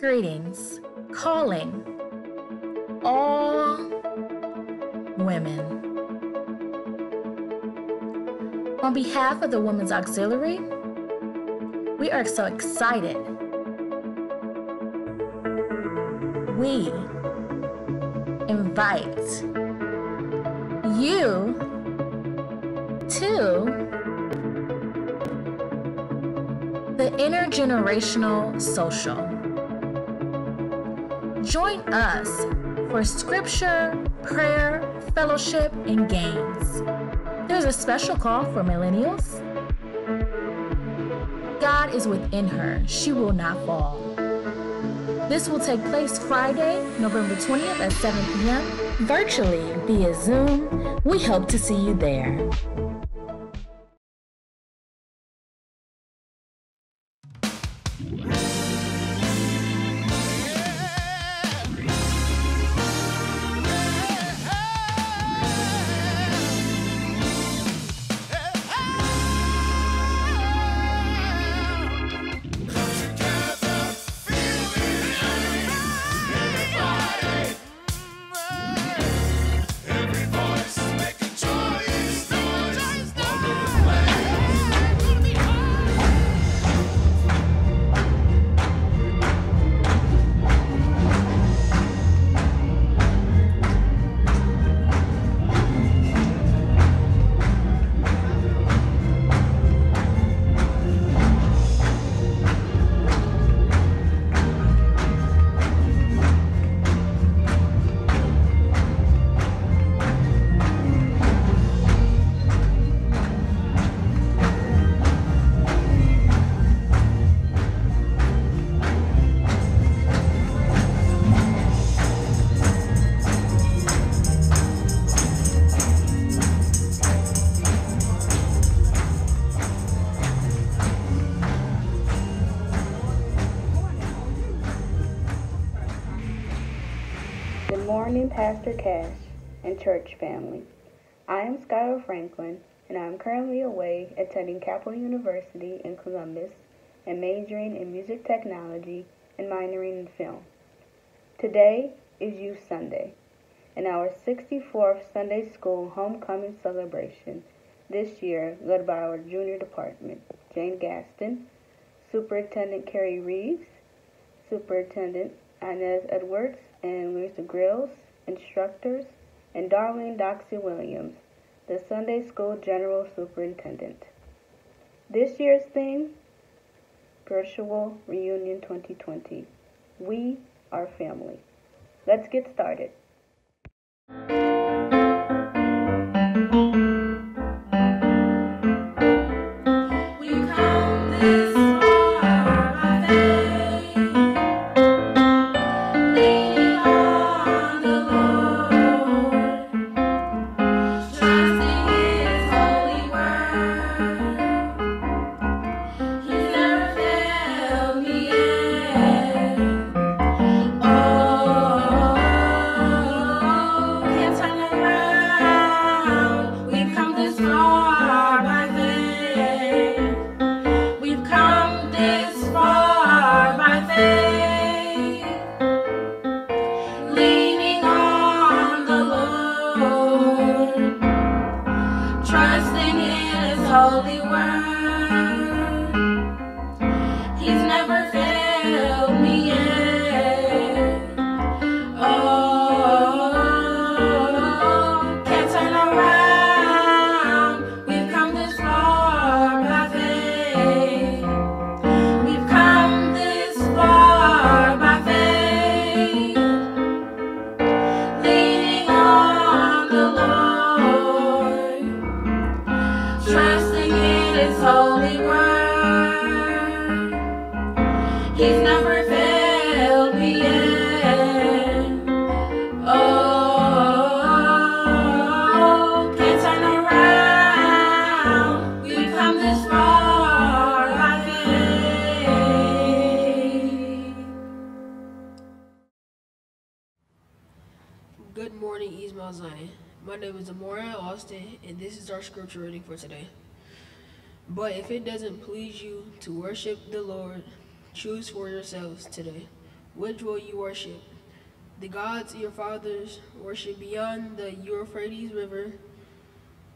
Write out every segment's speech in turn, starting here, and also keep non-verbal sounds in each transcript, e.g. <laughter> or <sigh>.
Greetings, calling all women. On behalf of the Women's Auxiliary, we are so excited. We invite you to the Intergenerational Social. Join us for scripture, prayer, fellowship, and games. There's a special call for millennials. God is within her. She will not fall. This will take place Friday, November 20th at 7 p.m. virtually via Zoom. We hope to see you there. Pastor Cash and church family. I am Skylar Franklin, and I am currently away attending Capital University in Columbus and majoring in music technology and minoring in film. Today is Youth Sunday, and our 64th Sunday School homecoming celebration this year led by our junior department, Jane Gaston, Superintendent Carrie Reeves, Superintendent Inez Edwards, and Lisa Grills, instructors, and Darlene Doxy Williams, the Sunday School General Superintendent. This year's theme, Virtual Reunion 2020. We are family. Let's get started. Worship the Lord, choose for yourselves today Which will you worship? The gods your fathers worshiped beyond the Euphrates River,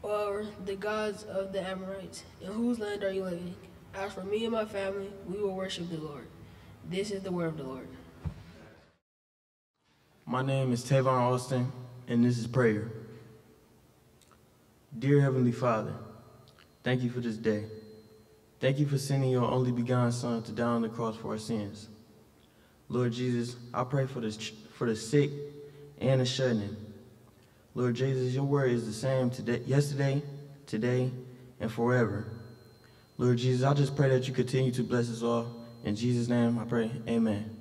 or the gods of the Amorites? In whose land are you living? As for me and my family, we will worship the Lord. This is the word of the Lord. My name is Tavon Austin, and this is prayer. Dear Heavenly Father, thank you for this day. Thank you for sending your only begotten Son to die on the cross for our sins. Lord Jesus, I pray for, this, for the sick and the shut in. Lord Jesus, your word is the same today, yesterday, today, and forever. Lord Jesus, I just pray that you continue to bless us all. In Jesus' name I pray, amen.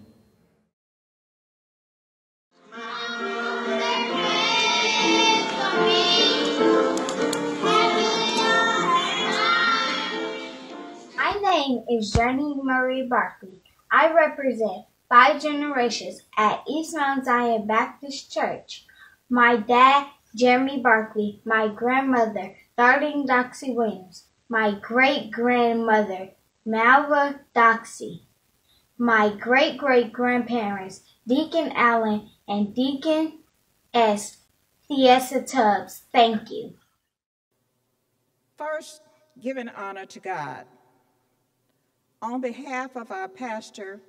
Name is Jenny Marie Barkley. I represent five generations at East Mount Zion Baptist Church. My dad, Jeremy Barkley, my grandmother, Darlene Doxy Williams, my great grandmother, Malva Doxy, my great great grandparents, Deacon Allen and Deacon S. Theessa Tubbs. Thank you. First, giving honor to God. On behalf of our pastor,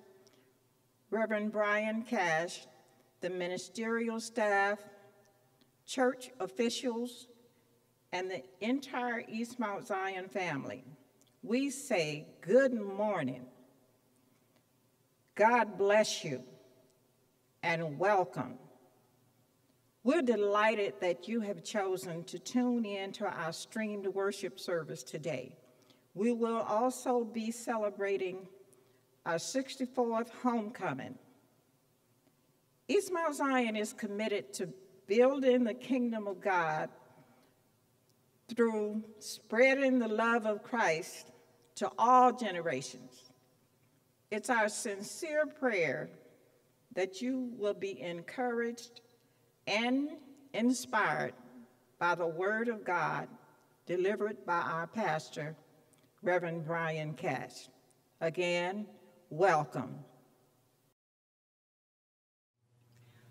Reverend Brian Cash, the ministerial staff, church officials, and the entire East Mount Zion family, we say good morning. God bless you and welcome. We're delighted that you have chosen to tune in to our streamed worship service today. We will also be celebrating our 64th homecoming. East Mount Zion is committed to building the kingdom of God through spreading the love of Christ to all generations. It's our sincere prayer that you will be encouraged and inspired by the word of God delivered by our pastor, Reverend Brian Cash. Again, welcome.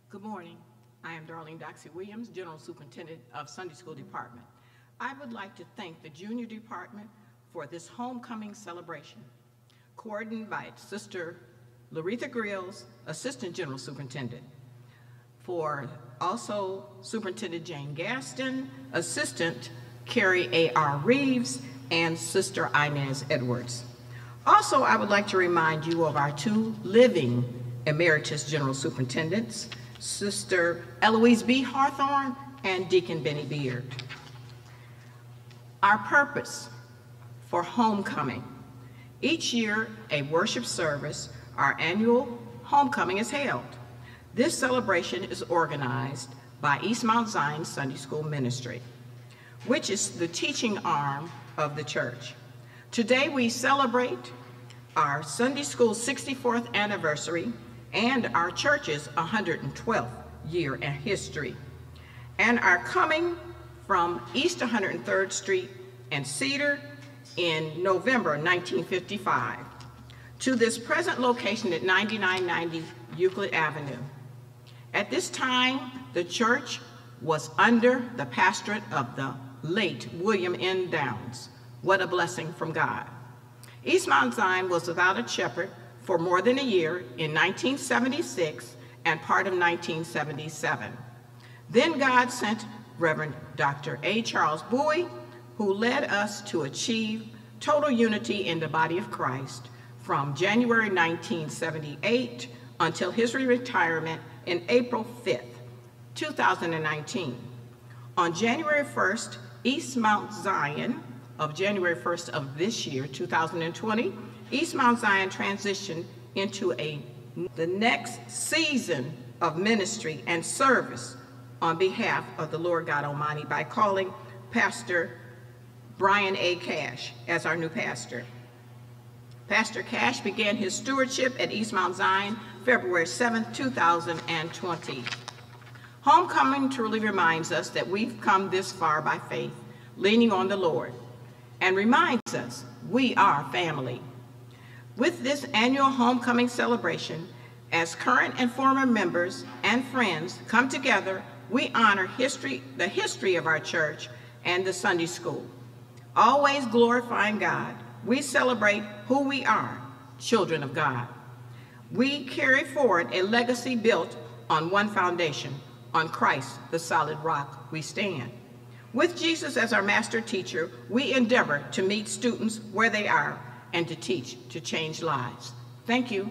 Good morning. I am Darlene Doxy Williams, General Superintendent of Sunday School Department. I would like to thank the Junior Department for this homecoming celebration, coordinated by Sister Laretha Grills, Assistant General Superintendent, for also Superintendent Jane Gaston, Assistant Carrie A.R. Reeves, and Sister Inez Edwards. Also, I would like to remind you of our two living Emeritus General Superintendents, Sister Eloise B. Hawthorne and Deacon Benny Beard. Our purpose for homecoming. Each year, a worship service, our annual homecoming is held. This celebration is organized by East Mount Zion Sunday School Ministry, which is the teaching arm of the church. Today we celebrate our Sunday School 64th anniversary and our church's 112th year in history, and are coming from East 103rd Street and Cedar in November 1955 to this present location at 9990 Euclid Avenue. At this time, the church was under the pastorate of the late William N. Downs. What a blessing from God. East Mount Zion was without a shepherd for more than a year in 1976 and part of 1977. Then God sent Reverend Dr. A. Charles Bowie, who led us to achieve total unity in the body of Christ from January 1978 until his retirement in April 5th, 2019. On January 1st, East Mount Zion of January 1st of this year, 2020, East Mount Zion transitioned into a the next season of ministry and service on behalf of the Lord God Almighty by calling Pastor Brian A. Cash as our new pastor. Pastor Cash began his stewardship at East Mount Zion February 7, 2020. Homecoming truly reminds us that we've come this far by faith, leaning on the Lord, and reminds us we are family. With this annual homecoming celebration, As current and former members and friends come together, we honor history, the history of our church and the Sunday school. Always glorifying God, we celebrate who we are, children of God. We carry forward a legacy built on one foundation, on Christ, the solid rock we stand. With Jesus as our master teacher, we endeavor to meet students where they are and to teach to change lives. Thank you.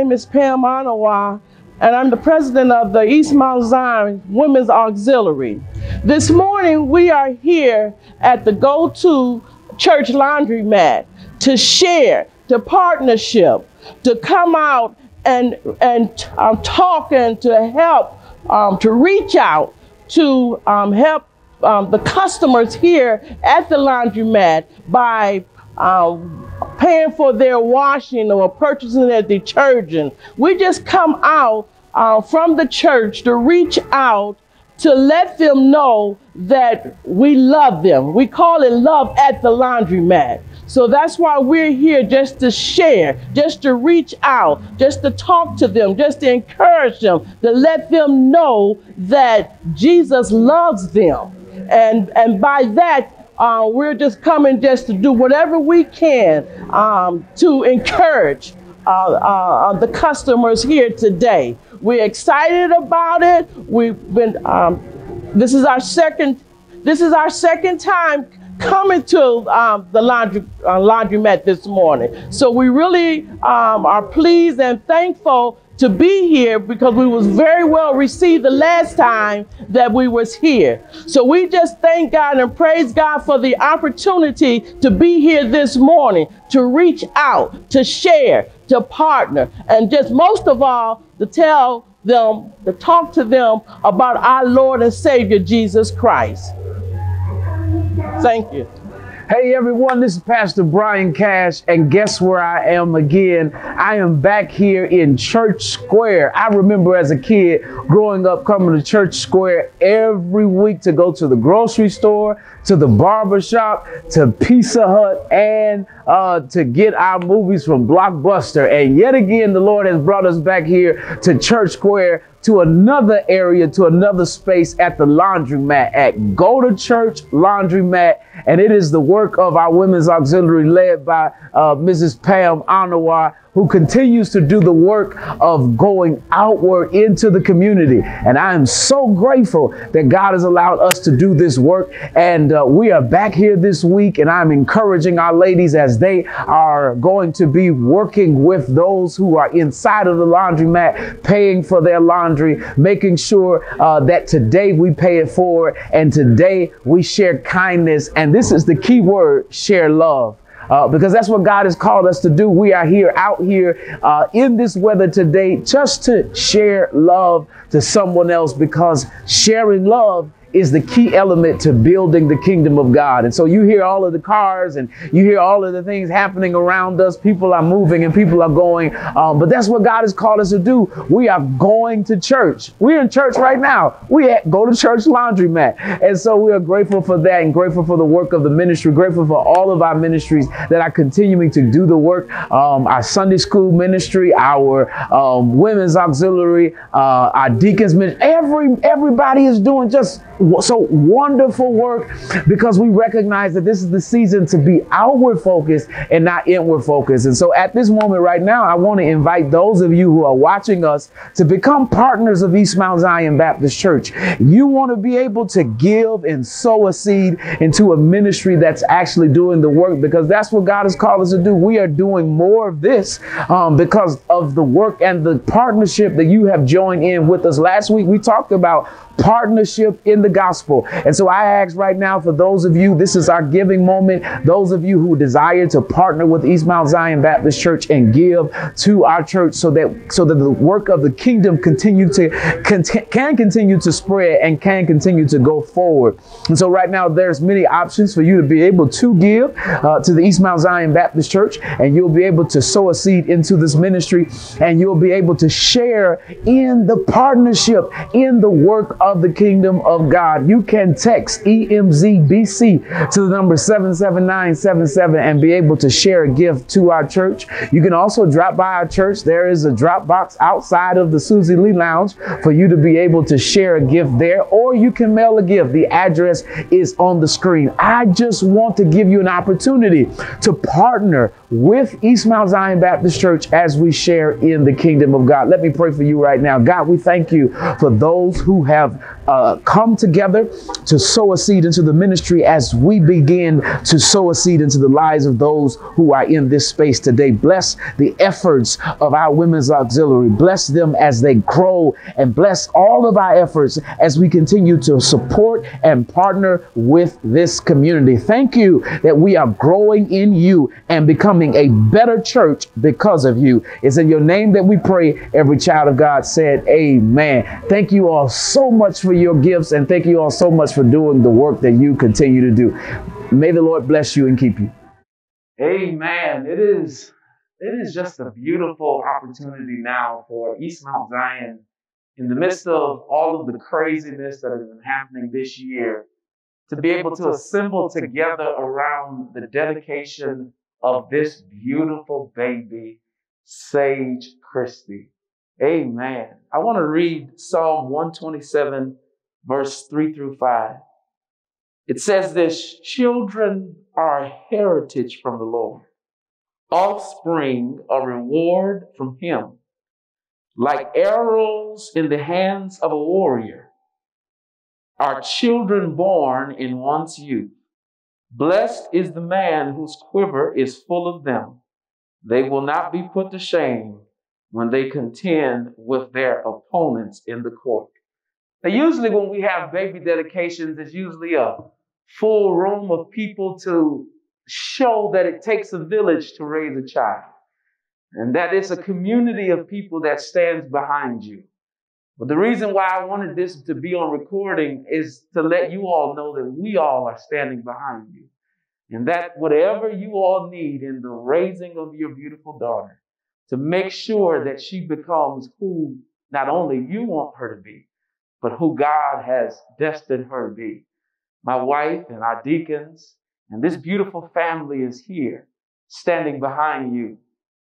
Name is Pam Anawa, and I'm the president of the East Mount Zion Women's Auxiliary. This morning, we are here at the Go To Church Laundromat to share, to partnership, to come out and, and um, talk and to help, um, to reach out to um, help um, the customers here at the laundromat by um, paying for their washing or purchasing their detergent. We just come out uh, from the church to reach out to let them know that we love them. We call it love at the laundromat. So that's why we're here just to share, just to reach out, just to talk to them, just to encourage them, to let them know that Jesus loves them. And, and by that, uh, we're just coming just to do whatever we can um, to encourage uh, uh, the customers here today. We're excited about it. We've been. Um, this is our second. This is our second time coming to um, the laundry uh, laundromat this morning. So we really um, are pleased and thankful to be here because we was very well received the last time that we was here. So we just thank God and praise God for the opportunity to be here this morning, to reach out, to share, to partner, and just most of all, to tell them, to talk to them about our Lord and Savior Jesus Christ. Thank you. Hey everyone, this is Pastor Brian Cash, and guess where I am again? I am back here in Church Square. I remember as a kid growing up coming to Church Square every week to go to the grocery store, to the barber shop, to Pizza Hut, and uh, to get our movies from Blockbuster. And yet again, the Lord has brought us back here to Church Square to another area, to another space at the laundromat at Go to Church Laundromat. And it is the work of our women's auxiliary led by uh, Mrs. Pam Anawa who continues to do the work of going outward into the community. And I am so grateful that God has allowed us to do this work. And uh, we are back here this week, and I'm encouraging our ladies as they are going to be working with those who are inside of the laundromat, paying for their laundry, making sure uh, that today we pay it forward and today we share kindness. And this is the key word share love uh, because that's what God has called us to do. We are here, out here uh, in this weather today, just to share love to someone else because sharing love is the key element to building the kingdom of God. And so you hear all of the cars and you hear all of the things happening around us. People are moving and people are going. Um, but that's what God has called us to do. We are going to church. We're in church right now. We at go to church laundromat. And so we are grateful for that and grateful for the work of the ministry, grateful for all of our ministries that are continuing to do the work. Um, our Sunday school ministry, our um, women's auxiliary, uh, our deacons ministry, every, everybody is doing just so wonderful work because we recognize that this is the season to be outward focused and not inward focused. And so at this moment right now, I want to invite those of you who are watching us to become partners of East Mount Zion Baptist Church. You want to be able to give and sow a seed into a ministry that's actually doing the work because that's what God has called us to do. We are doing more of this um, because of the work and the partnership that you have joined in with us. Last week, we talked about partnership in the gospel. And so I ask right now for those of you, this is our giving moment. Those of you who desire to partner with East Mount Zion Baptist Church and give to our church so that so that the work of the kingdom continue to can continue to spread and can continue to go forward. And so right now there's many options for you to be able to give uh, to the East Mount Zion Baptist Church and you'll be able to sow a seed into this ministry and you'll be able to share in the partnership in the work of the kingdom of God. You can text EMZBC to the number 77977 and be able to share a gift to our church. You can also drop by our church. There is a drop box outside of the Suzie Lee Lounge for you to be able to share a gift there, or you can mail a gift. The address is on the screen. I just want to give you an opportunity to partner with East Mount Zion Baptist Church as we share in the kingdom of God. Let me pray for you right now. God, we thank you for those who have uh, come to together to sow a seed into the ministry as we begin to sow a seed into the lives of those who are in this space today. Bless the efforts of our women's auxiliary. Bless them as they grow and bless all of our efforts as we continue to support and partner with this community. Thank you that we are growing in you and becoming a better church because of you. It's in your name that we pray. Every child of God said, Amen. Thank you all so much for your gifts and thank you all so much for doing the work that you continue to do. May the Lord bless you and keep you. Amen. It is it is just a beautiful opportunity now for East Mount Zion in the midst of all of the craziness that has been happening this year to be able to assemble together around the dedication of this beautiful baby, Sage Christie. Amen. I want to read Psalm 127, verse 3 through 5. It says this Children are a heritage from the Lord, offspring a reward from Him. Like arrows in the hands of a warrior, are children born in one's youth. Blessed is the man whose quiver is full of them. They will not be put to shame when they contend with their opponents in the court. Now, usually when we have baby dedications, it's usually a full room of people to show that it takes a village to raise a child. And that it's a community of people that stands behind you. But the reason why I wanted this to be on recording is to let you all know that we all are standing behind you. And that whatever you all need in the raising of your beautiful daughter, to make sure that she becomes who not only you want her to be, but who God has destined her to be. My wife and our deacons and this beautiful family is here standing behind you.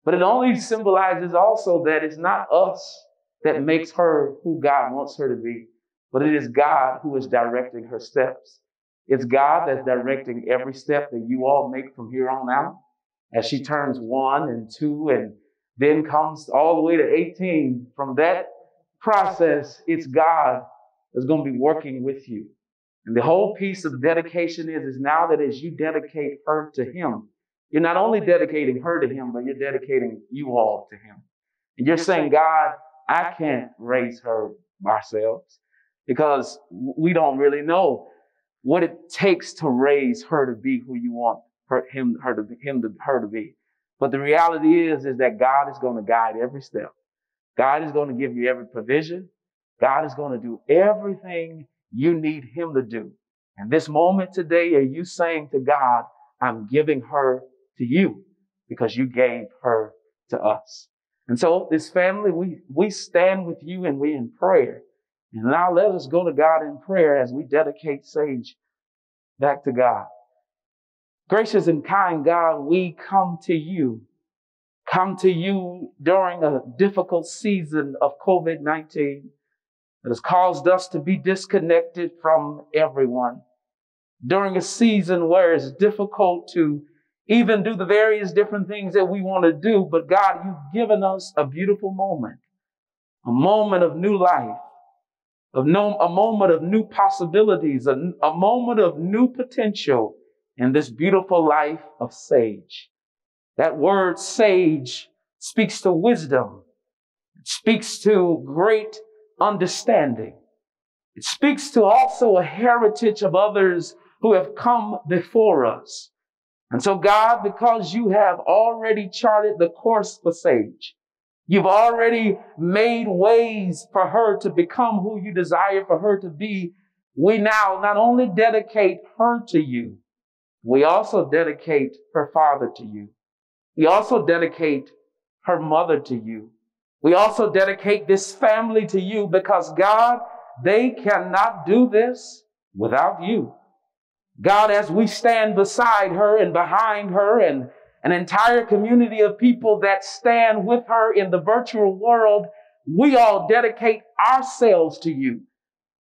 But it only symbolizes also that it's not us that makes her who God wants her to be, but it is God who is directing her steps. It's God that's directing every step that you all make from here on out as she turns one and two and then comes all the way to 18. From that process, it's God that's going to be working with you. And the whole piece of dedication is, is now that as you dedicate her to Him, you're not only dedicating her to Him, but you're dedicating you all to Him. And you're saying, God, I can't raise her ourselves because we don't really know what it takes to raise her to be who you want her, him, her to him to, her to be. But the reality is, is that God is going to guide every step. God is going to give you every provision. God is going to do everything you need him to do. And this moment today, are you saying to God, I'm giving her to you because you gave her to us. And so this family, we, we stand with you and we in prayer. And now let us go to God in prayer as we dedicate Sage back to God. Gracious and kind God, we come to you, come to you during a difficult season of COVID 19 that has caused us to be disconnected from everyone. During a season where it's difficult to even do the various different things that we want to do, but God, you've given us a beautiful moment, a moment of new life, of no, a moment of new possibilities, a, a moment of new potential in this beautiful life of sage. That word sage speaks to wisdom. It speaks to great understanding. It speaks to also a heritage of others who have come before us. And so God, because you have already charted the course for Sage, you've already made ways for her to become who you desire for her to be. We now not only dedicate her to you, we also dedicate her father to you. We also dedicate her mother to you. We also dedicate this family to you because God, they cannot do this without you. God, as we stand beside her and behind her and an entire community of people that stand with her in the virtual world, we all dedicate ourselves to you.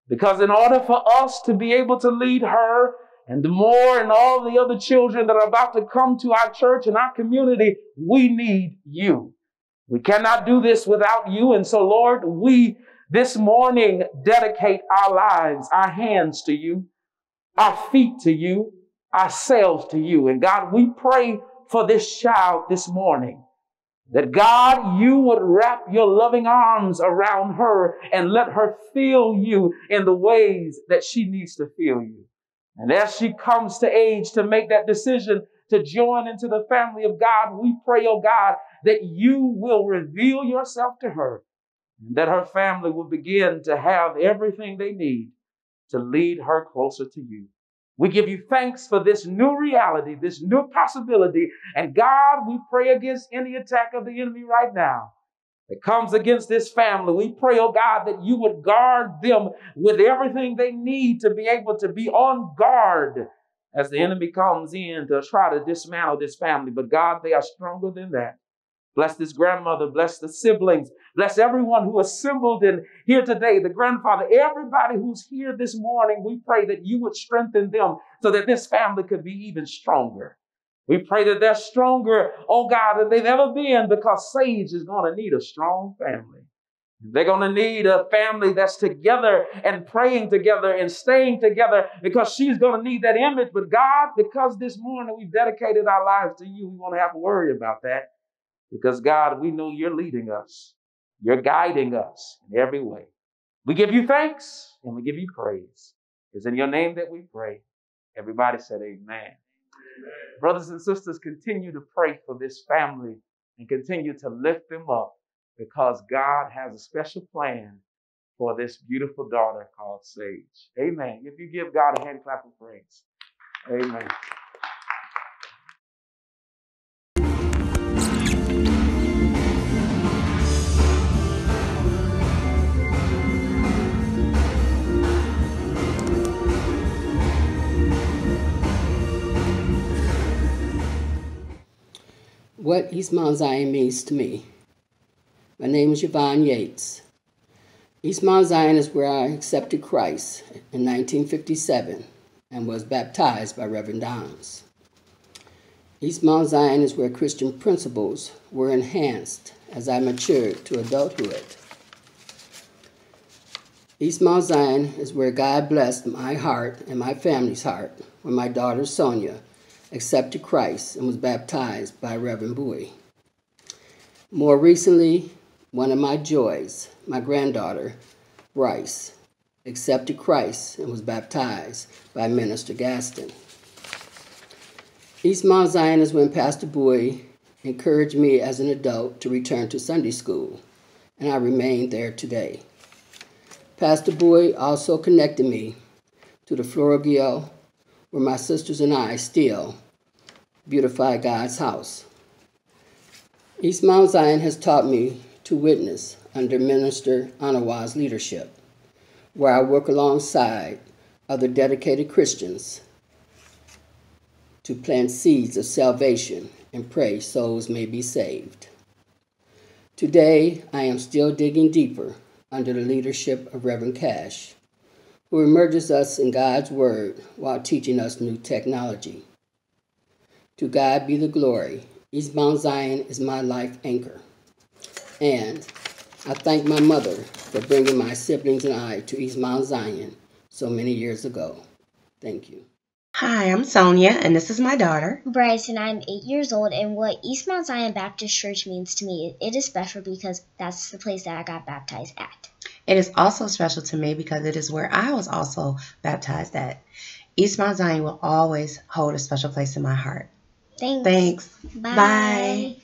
Because in order for us to be able to lead her and the more and all the other children that are about to come to our church and our community, we need you. We cannot do this without you. And so, Lord, we this morning dedicate our lives, our hands to you, our feet to you, ourselves to you. And God, we pray for this child this morning. That God, you would wrap your loving arms around her and let her feel you in the ways that she needs to feel you. And as she comes to age to make that decision to join into the family of God, we pray, oh God, that you will reveal yourself to her and that her family will begin to have everything they need to lead her closer to you. We give you thanks for this new reality, this new possibility. And God, we pray against any attack of the enemy right now that comes against this family. We pray, oh God, that you would guard them with everything they need to be able to be on guard as the enemy comes in to try to dismantle this family. But God, they are stronger than that. Bless this grandmother. Bless the siblings. Bless everyone who assembled in here today, the grandfather, everybody who's here this morning. We pray that you would strengthen them so that this family could be even stronger. We pray that they're stronger, oh God, than they've ever been because Sage is going to need a strong family. They're going to need a family that's together and praying together and staying together because she's going to need that image. But God, because this morning we've dedicated our lives to you, we won't have to worry about that. Because God, we know you're leading us. You're guiding us in every way. We give you thanks and we give you praise. It's in your name that we pray. Everybody said amen. Brothers and sisters, continue to pray for this family and continue to lift them up because God has a special plan for this beautiful daughter called Sage. Amen. If you give God a hand clap of praise. Amen. What East Mount Zion means to me. My name is Yvonne Yates. East Mount Zion is where I accepted Christ in 1957 and was baptized by Reverend Downs. East Mount Zion is where Christian principles were enhanced as I matured to adulthood. East Mount Zion is where God blessed my heart and my family's heart when my daughter Sonia accepted Christ and was baptized by Reverend Bowie. More recently, one of my joys, my granddaughter, Bryce, accepted Christ and was baptized by Minister Gaston. East Mount Zion is when Pastor Bowie encouraged me as an adult to return to Sunday school, and I remain there today. Pastor Bowie also connected me to the Florogio where my sisters and I still beautify God's house. East Mount Zion has taught me to witness under Minister Anawa's leadership, where I work alongside other dedicated Christians to plant seeds of salvation and pray souls may be saved. Today, I am still digging deeper under the leadership of Reverend Cash who emerges us in God's Word while teaching us new technology. To God be the glory. East Mount Zion is my life anchor. And I thank my mother for bringing my siblings and I to East Mount Zion so many years ago. Thank you. Hi, I'm Sonia, and this is my daughter. Bryce, and I'm eight years old. And what East Mount Zion Baptist Church means to me, it is special because that's the place that I got baptized at. It is also special to me because it is where I was also baptized at. East Mount Zion will always hold a special place in my heart. Thanks. Thanks. Bye. Bye.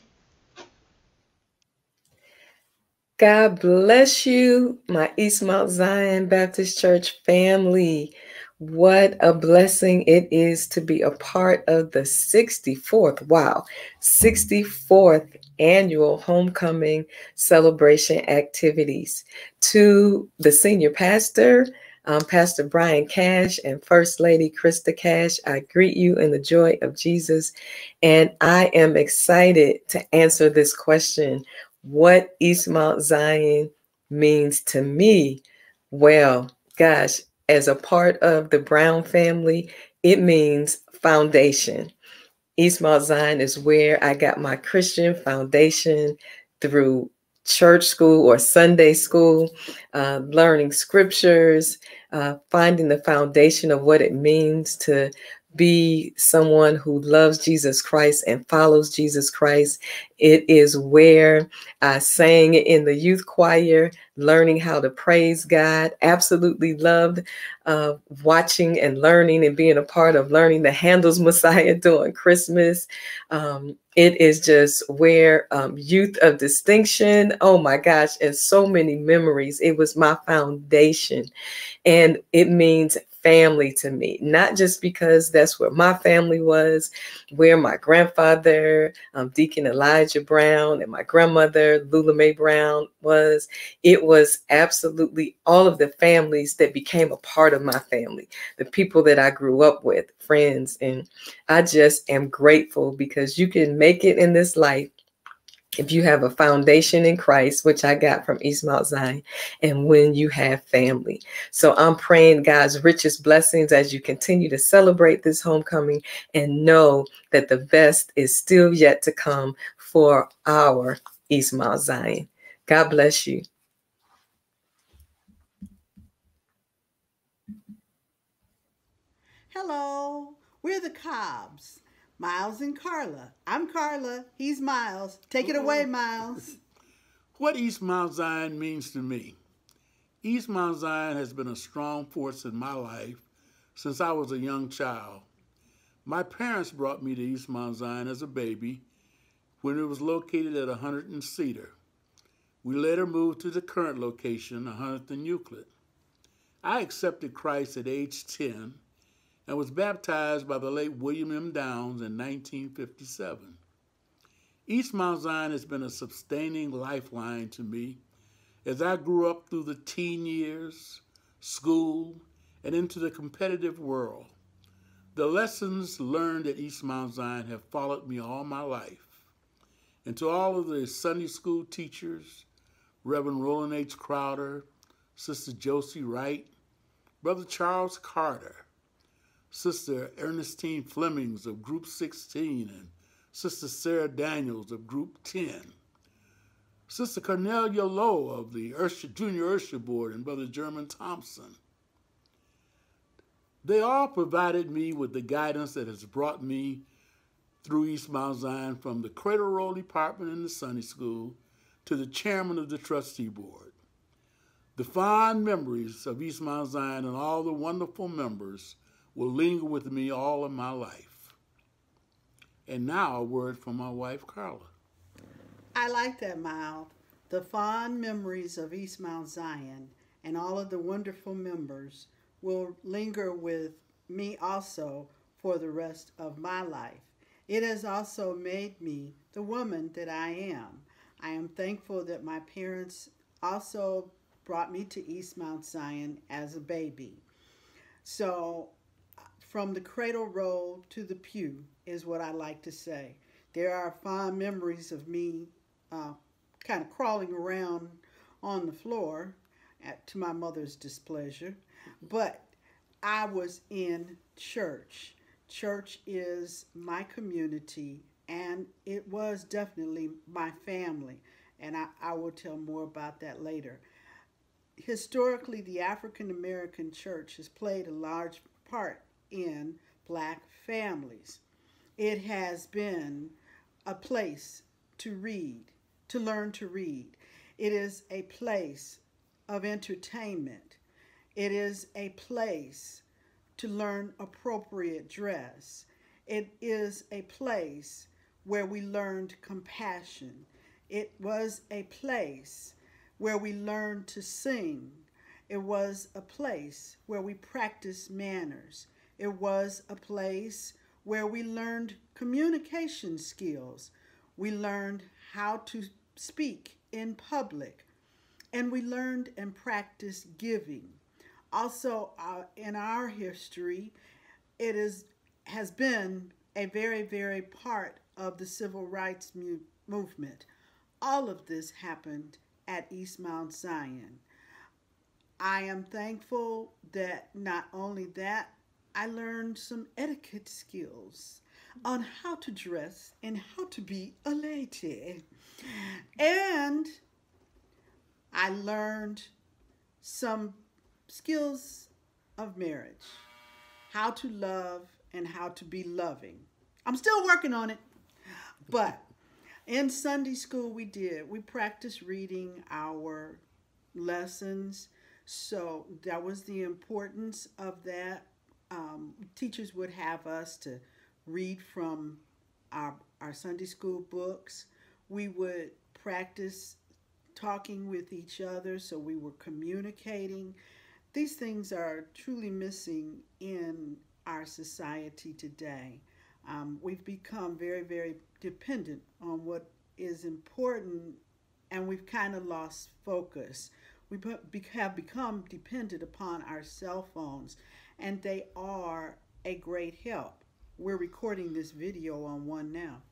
God bless you, my East Mount Zion Baptist Church family. What a blessing it is to be a part of the 64th, wow, 64th annual homecoming celebration activities. To the senior pastor, um, Pastor Brian Cash and First Lady Krista Cash, I greet you in the joy of Jesus. And I am excited to answer this question What East Mount Zion means to me? Well, gosh, as a part of the Brown family, it means foundation. East Mount Zion is where I got my Christian foundation through church school or Sunday school, uh, learning scriptures, uh, finding the foundation of what it means to be someone who loves Jesus Christ and follows Jesus Christ. It is where I sang in the youth choir, learning how to praise God. Absolutely loved uh, watching and learning and being a part of learning the Handel's <laughs> Messiah during Christmas. Um, it is just where um, youth of distinction, oh my gosh, and so many memories. It was my foundation. And it means family to me, not just because that's where my family was, where my grandfather, um, Deacon Elijah Brown, and my grandmother, Lula Mae Brown, was. It was absolutely all of the families that became a part of my family, the people that I grew up with, friends. And I just am grateful because you can make it in this life if you have a foundation in Christ, which I got from East Mount Zion, and when you have family. So I'm praying God's richest blessings as you continue to celebrate this homecoming and know that the best is still yet to come for our East Mount Zion. God bless you. Hello, we're the Cobbs. Miles and Carla. I'm Carla. He's Miles. Take it away, Miles. <laughs> What East Mount Zion means to me. East Mount Zion has been a strong force in my life since I was a young child. My parents brought me to East Mount Zion as a baby when it was located at 100th and Cedar. We later moved to the current location, 100th and Euclid. I accepted Christ at age 10 and was baptized by the late William M. Downs in 1957. East Mount Zion has been a sustaining lifeline to me as I grew up through the teen years, school, and into the competitive world. The lessons learned at East Mount Zion have followed me all my life. And to all of the Sunday school teachers, Reverend Roland H. Crowder, Sister Josie Wright, Brother Charles Carter, Sister Ernestine Flemings of Group 16 and Sister Sarah Daniels of Group 10. Sister Cornelia Lowe of the Usher, Junior Usher Board and Brother German Thompson. They all provided me with the guidance that has brought me through East Mount Zion from the cradle roll department in the Sunday school to the chairman of the trustee board. The fond memories of East Mount Zion and all the wonderful members will linger with me all of my life. And now a word from my wife, Carla. I like that, Miles. The fond memories of East Mount Zion and all of the wonderful members will linger with me also for the rest of my life. It has also made me the woman that I am. I am thankful that my parents also brought me to East Mount Zion as a baby. So from the cradle roll to the pew is what I like to say. There are fond memories of me uh, kind of crawling around on the floor at, to my mother's displeasure, but I was in church. Church is my community, and it was definitely my family, and I, I will tell more about that later. Historically, the African American church has played a large part in black families. It has been a place to read, to learn to read. It is a place of entertainment. It is a place to learn appropriate dress. It is a place where we learned compassion. It was a place where we learned to sing. It was a place where we practiced manners. It was a place where we learned communication skills. We learned how to speak in public. And we learned and practiced giving. Also, uh, in our history, it is, has been a very, very part of the civil rights movement. All of this happened at East Mount Zion. I am thankful that not only that, I learned some etiquette skills on how to dress and how to be a lady. And I learned some skills of marriage, how to love and how to be loving. I'm still working on it, but in Sunday school we did. We practiced reading our lessons. So that was the importance of that. Um, teachers would have us to read from our, our Sunday school books. We would practice talking with each other so we were communicating. These things are truly missing in our society today. Um, we've become very, very dependent on what is important and we've kind of lost focus. We have become dependent upon our cell phones and they are a great help. We're recording this video on one now.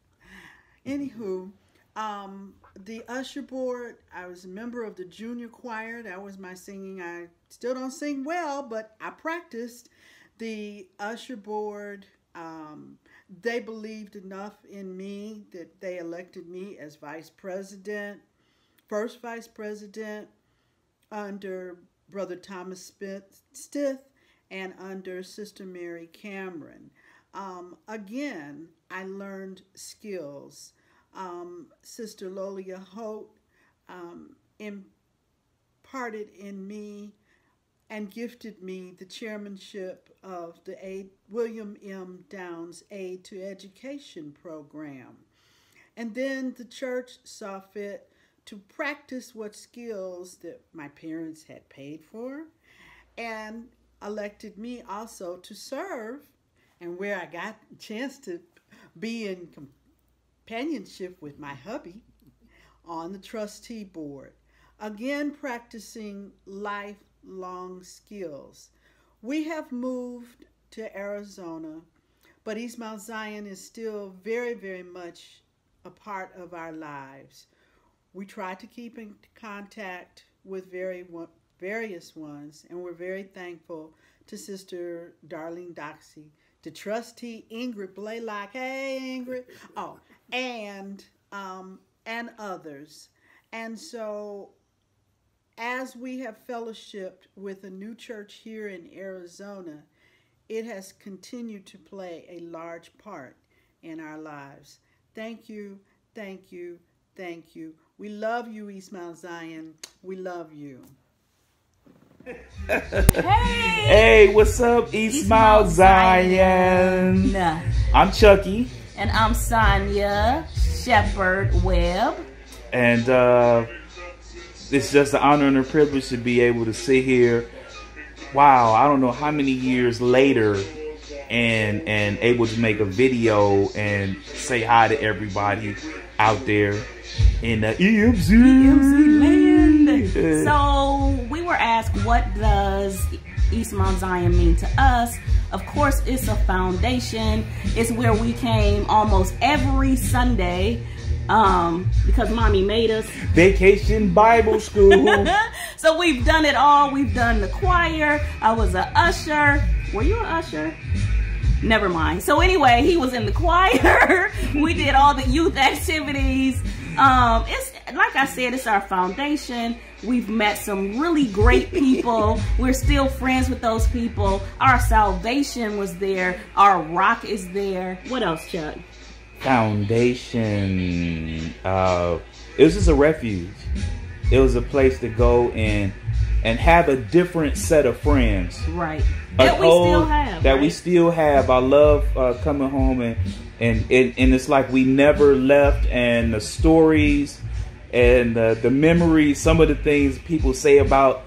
Anywho, um, the usher board, I was a member of the junior choir. That was my singing. I still don't sing well, but I practiced. The usher board, um, they believed enough in me that they elected me as vice president, first vice president under Brother Thomas Stith and under Sister Mary Cameron. Um, again, I learned skills. Um, Sister Lolia Holt um, imparted in me and gifted me the chairmanship of the William M. Downs Aid to Education program. And then the church saw fit to practice what skills that my parents had paid for and elected me also to serve and where I got a chance to be in companionship with my hubby on the trustee board. Again, practicing lifelong skills. We have moved to Arizona, but East Mount Zion is still very, very much a part of our lives. We try to keep in contact with very various ones, and we're very thankful to Sister Darlene Doxey, to Trustee Ingrid Blaylock, hey Ingrid, <laughs> oh, and um, and others. And so, as we have fellowshipped with a new church here in Arizona, it has continued to play a large part in our lives. Thank you, thank you, thank you. We love you, East Mount Zion. We love you. Hey. hey, what's up, East, East Mount, Zion? Zion? I'm Chucky. And I'm Sonia Shepherd Webb. And uh, it's just an honor and a privilege to be able to sit here. Wow, I don't know how many years later and and able to make a video and say hi to everybody out there in the EMZ. EMZ So we were asked, what does East Mount Zion mean to us? Of course, it's a foundation. It's where we came almost every Sunday um, because mommy made us. Vacation Bible School. <laughs> so we've done it all. We've done the choir. I was an usher. Were you an usher? Never mind. So anyway, he was in the choir. <laughs> we did all the youth activities. Um, it's like I said, it's our foundation. We've met some really great people. <laughs> We're still friends with those people. Our salvation was there. Our rock is there. What else, Chuck? Foundation. Uh, it was just a refuge. It was a place to go and and have a different set of friends. Right. That we still have. That right? we still have. I love uh, coming home and and, and and it's like we never left. And the stories and the, the memories, some of the things people say about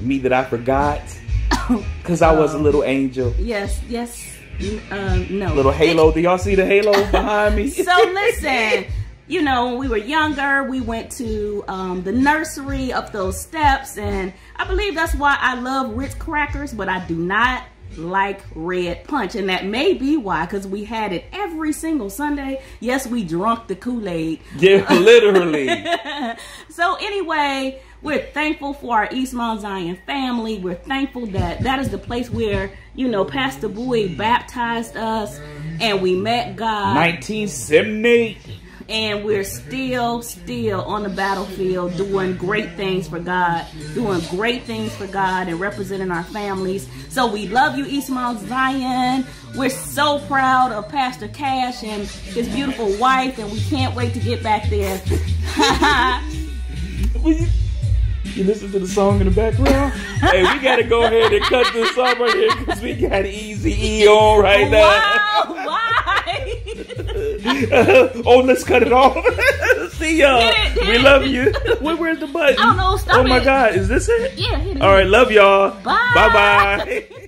me that I forgot <coughs> because I was a little angel. Yes, yes. Um, no. Little halo. Do y'all see the halo <laughs> behind me? so listen, you know, when we were younger, we went to um, the nursery up those steps, and I believe that's why I love Ritz crackers, but I do not like red punch. And that may be why because we had it every single sunday. Yes we drunk the kool-aid. Yeah <laughs> literally. So anyway we're thankful for our east mount zion family. We're thankful that that is the place where you know pastor bowie baptized us and we met god. 1978 and we're still, still on the battlefield doing great things for God, doing great things for God and representing our families. So we love you, East Mount Zion. We're so proud of Pastor Cash and his beautiful wife, and we can't wait to get back there. <laughs> <laughs> You listen to the song in the background? <laughs> hey, we gotta go ahead and cut this off right here because we got Easy E on right now. Wow, why? <laughs> oh, let's cut it off. <laughs> See y'all. Hit it, hit we it. love you. Where, where's the button? I don't know, stop Oh my. God, is this it? Yeah, hit it. All right, love y'all. Bye. Bye bye.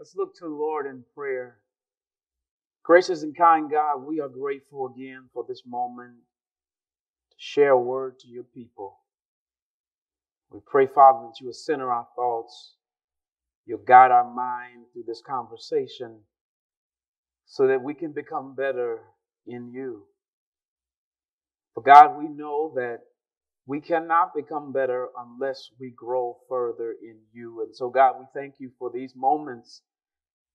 Let's look to the Lord in prayer. Gracious and kind God, we are grateful again for this moment to share a word to your people. We pray, Father, that you will center our thoughts, you'll guide our mind through this conversation so that we can become better in you. For God, we know that we cannot become better unless we grow further in you. And so, God, we thank you for these moments,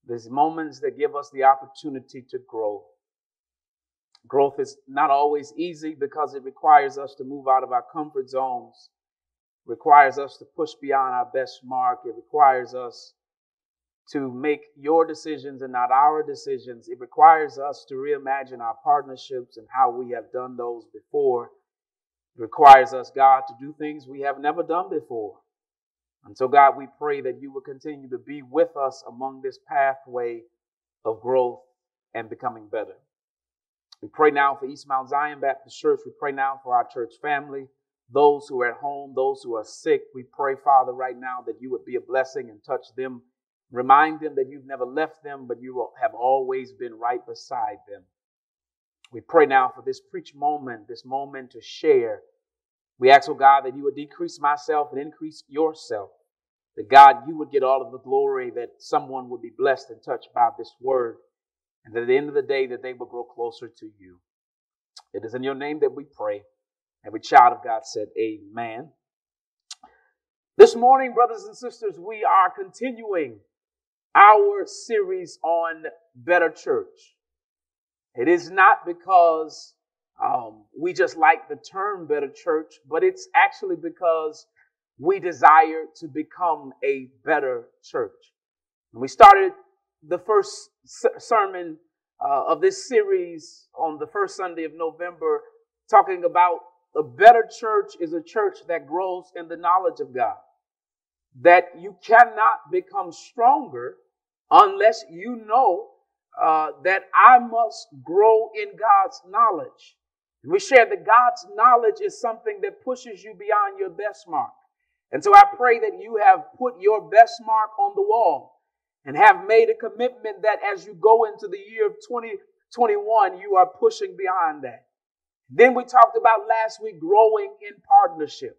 these moments that give us the opportunity to grow. Growth is not always easy because it requires us to move out of our comfort zones, requires us to push beyond our best mark, it requires us to make your decisions and not our decisions. It requires us to reimagine our partnerships and how we have done those before. It requires us, God, to do things we have never done before. And so, God, we pray that you will continue to be with us among this pathway of growth and becoming better. We pray now for East Mount Zion Baptist Church. We pray now for our church family, those who are at home, those who are sick. We pray, Father, right now that you would be a blessing and touch them. Remind them that you've never left them, but you have always been right beside them. We pray now for this preach moment, this moment to share. We ask, oh God, that you would decrease myself and increase yourself. That God, you would get all of the glory, that someone would be blessed and touched by this word. And that at the end of the day, that they will grow closer to you. It is in your name that we pray. Every child of God said, Amen. This morning, brothers and sisters, we are continuing our series on Better Church. It is not because um, we just like the term Better Church, but it's actually because we desire to become a better church. And we started the first sermon uh, of this series on the first Sunday of November talking about a better church is a church that grows in the knowledge of God. That you cannot become stronger unless you know uh, that I must grow in God's knowledge. We share that God's knowledge is something that pushes you beyond your best mark. And so I pray that you have put your best mark on the wall and have made a commitment that as you go into the year of 2021, you are pushing beyond that. Then we talked about last week growing in partnership.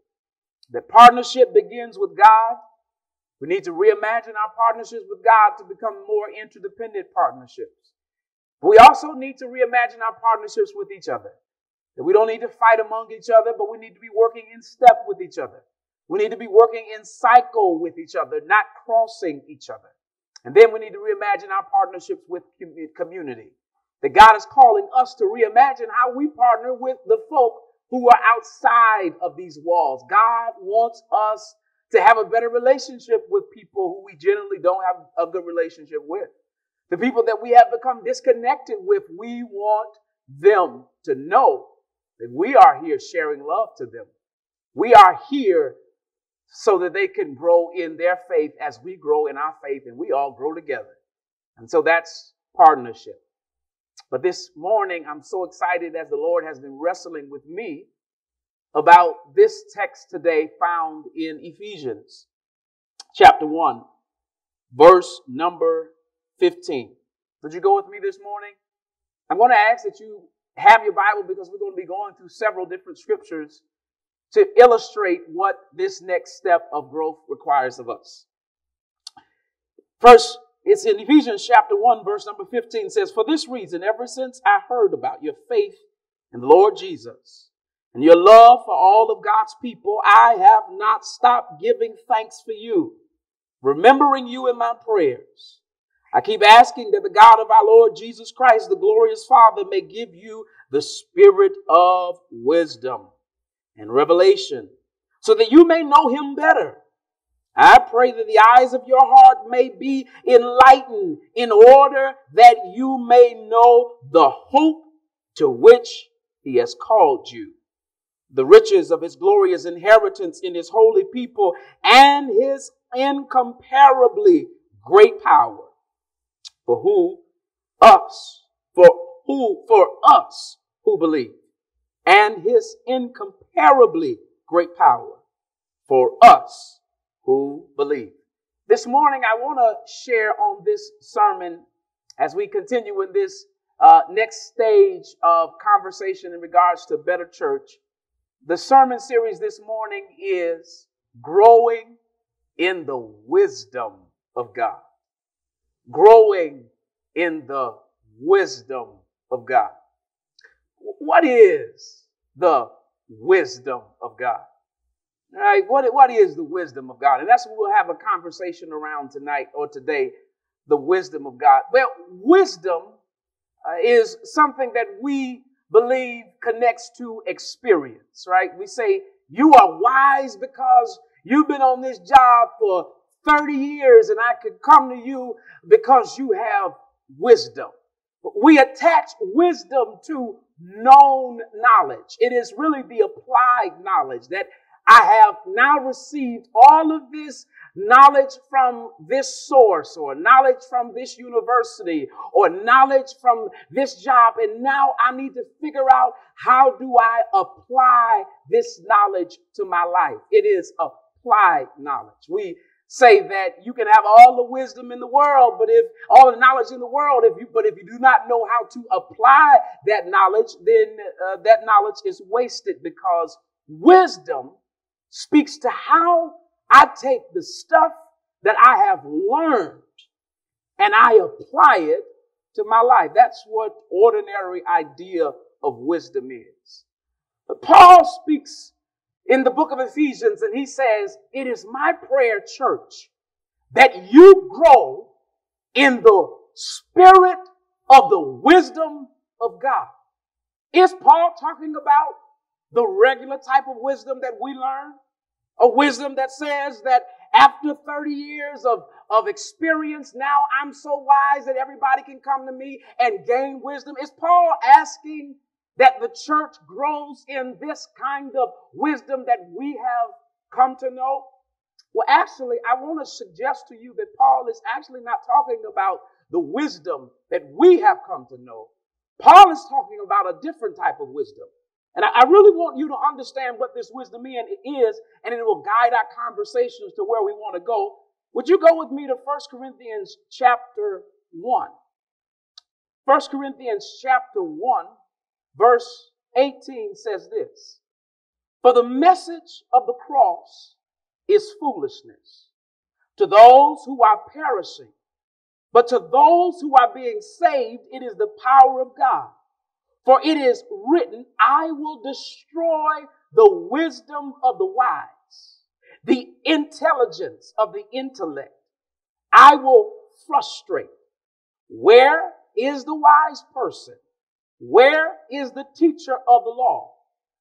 The partnership begins with God. We need to reimagine our partnerships with God to become more interdependent partnerships. We also need to reimagine our partnerships with each other. That we don't need to fight among each other, but we need to be working in step with each other. We need to be working in cycle with each other, not crossing each other. And then we need to reimagine our partnerships with community. That God is calling us to reimagine how we partner with the folk who are outside of these walls. God wants us to have a better relationship with people who we generally don't have a good relationship with. The people that we have become disconnected with, we want them to know that we are here sharing love to them. We are here so that they can grow in their faith as we grow in our faith and we all grow together. And so that's partnership. But this morning, I'm so excited as the Lord has been wrestling with me about this text today found in Ephesians chapter 1, verse number 15. Would you go with me this morning? I'm going to ask that you have your Bible because we're going to be going through several different scriptures to illustrate what this next step of growth requires of us. First, it's in Ephesians chapter 1, verse number 15 says, For this reason, ever since I heard about your faith in the Lord Jesus and your love for all of God's people, I have not stopped giving thanks for you, remembering you in my prayers. I keep asking that the God of our Lord Jesus Christ, the glorious Father, may give you the spirit of wisdom and revelation so that you may know him better. I pray that the eyes of your heart may be enlightened in order that you may know the hope to which he has called you, the riches of his glorious inheritance in his holy people, and his incomparably great power. For who us, for who, for us who believe, and his incomparably great power for us who believe. This morning, I want to share on this sermon as we continue in this uh, next stage of conversation in regards to better church. The sermon series this morning is growing in the wisdom of God. Growing in the wisdom of God. What is the wisdom of God? All right, what, what is the wisdom of God? And that's what we'll have a conversation around tonight or today the wisdom of God. Well, wisdom uh, is something that we believe connects to experience, right? We say you are wise because you've been on this job for 30 years and I could come to you because you have wisdom. We attach wisdom to known knowledge. It is really the applied knowledge that I have now received all of this knowledge from this source or knowledge from this university or knowledge from this job. And now I need to figure out how do I apply this knowledge to my life? It is applied knowledge. We say that you can have all the wisdom in the world, but if all the knowledge in the world, if you but if you do not know how to apply that knowledge, then uh, that knowledge is wasted because wisdom speaks to how I take the stuff that I have learned and I apply it to my life. That's what ordinary idea of wisdom is. But Paul speaks in the book of Ephesians, and he says, It is my prayer, church, that you grow in the spirit of the wisdom of God. Is Paul talking about the regular type of wisdom that we learn? A wisdom that says that after 30 years of, of experience, now I'm so wise that everybody can come to me and gain wisdom. Is Paul asking that the church grows in this kind of wisdom that we have come to know? Well, actually, I want to suggest to you that Paul is actually not talking about the wisdom that we have come to know. Paul is talking about a different type of wisdom. And I, really want you to understand what this wisdom is, and it will guide our conversations to where we want to go. Would you go with me to 1 Corinthians chapter 1? 1 Corinthians chapter 1, Verse 18 says this For the message of the cross is foolishness to those who are perishing, but to those who are being saved, it is the power of God. For it is written, I will destroy the wisdom of the wise, the intelligence of the intellect. I will frustrate. Where is the wise person? Where is the teacher of the law?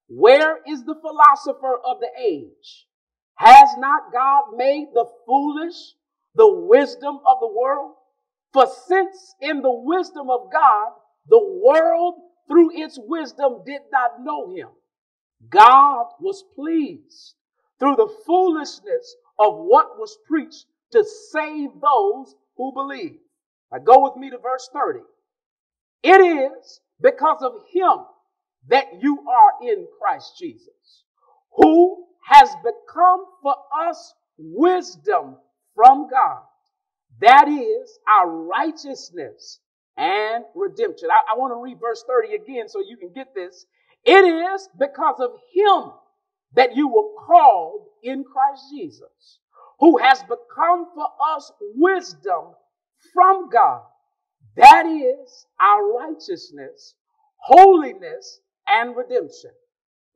Where is the philosopher of the age? Has not God made the foolish the wisdom of the world? For since in the wisdom of God, the world through its wisdom did not know him, God was pleased through the foolishness of what was preached to save those who believe. Now go with me to verse 30. It is because of him that you are in Christ Jesus, who has become for us wisdom from God. That is our righteousness and redemption. I, I want to read verse 30 again so you can get this. It is because of him that you were called in Christ Jesus, who has become for us wisdom from God. That is our righteousness, holiness, and redemption.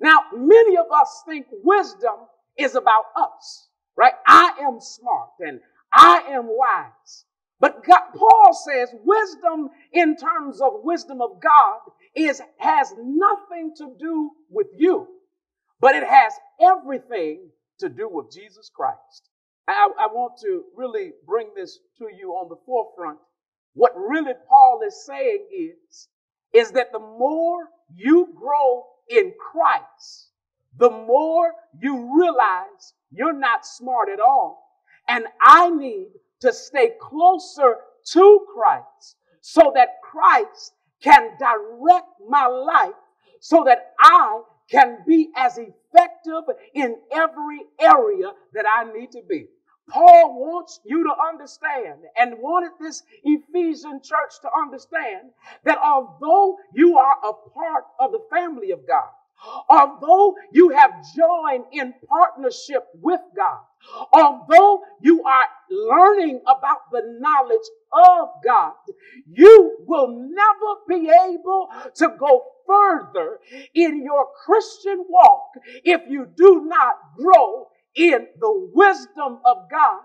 Now, many of us think wisdom is about us, right? I am smart and I am wise. But God, Paul says wisdom in terms of wisdom of God is, has nothing to do with you, but it has everything to do with Jesus Christ. I, I want to really bring this to you on the forefront. What really Paul is saying is, is that the more you grow in Christ, the more you realize you're not smart at all. And I need to stay closer to Christ so that Christ can direct my life so that I can be as effective in every area that I need to be. Paul wants you to understand and wanted this Ephesian church to understand that although you are a part of the family of God, although you have joined in partnership with God, although you are learning about the knowledge of God, you will never be able to go further in your Christian walk if you do not grow in the wisdom of God.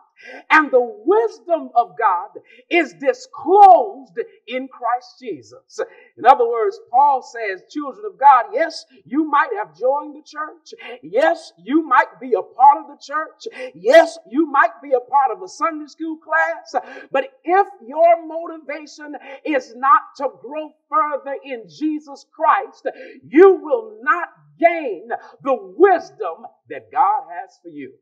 And the wisdom of God is disclosed in Christ Jesus. In other words, Paul says, children of God, yes, you might have joined the church. Yes, you might be a part of the church. Yes, you might be a part of a Sunday school class. But if your motivation is not to grow further in Jesus Christ, you will not gain the wisdom that God has for you.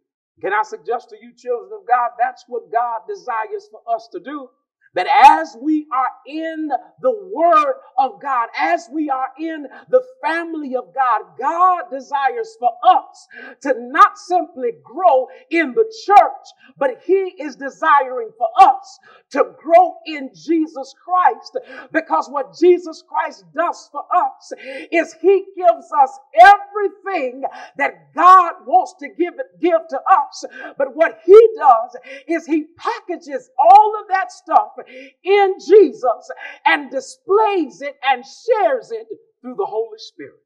Can I suggest to you, children of God, that's what God desires for us to do? That as we are in the Word of God, as we are in the family of God, God desires for us to not simply grow in the church, but He is desiring for us to grow in Jesus Christ because what Jesus Christ does for us is He gives us everything that God wants to give it, give to us. But what He does is He packages all of that stuff in Jesus and displays it and shares it through the Holy Spirit.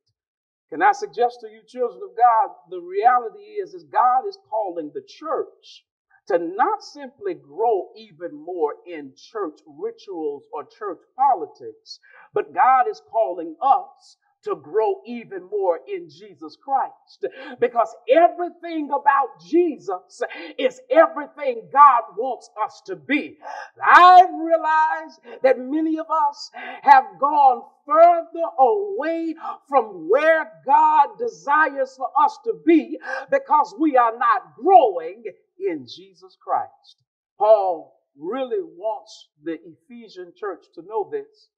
Can I suggest to you, children of God, the reality is, is God is calling the church to not simply grow even more in church rituals or church politics, but God is calling us to grow even more in Jesus Christ. Because everything about Jesus is everything God wants us to be. I've realized that many of us have gone further away from where God desires for us to be because we are not growing in Jesus Christ. Paul really wants the Ephesian church to know this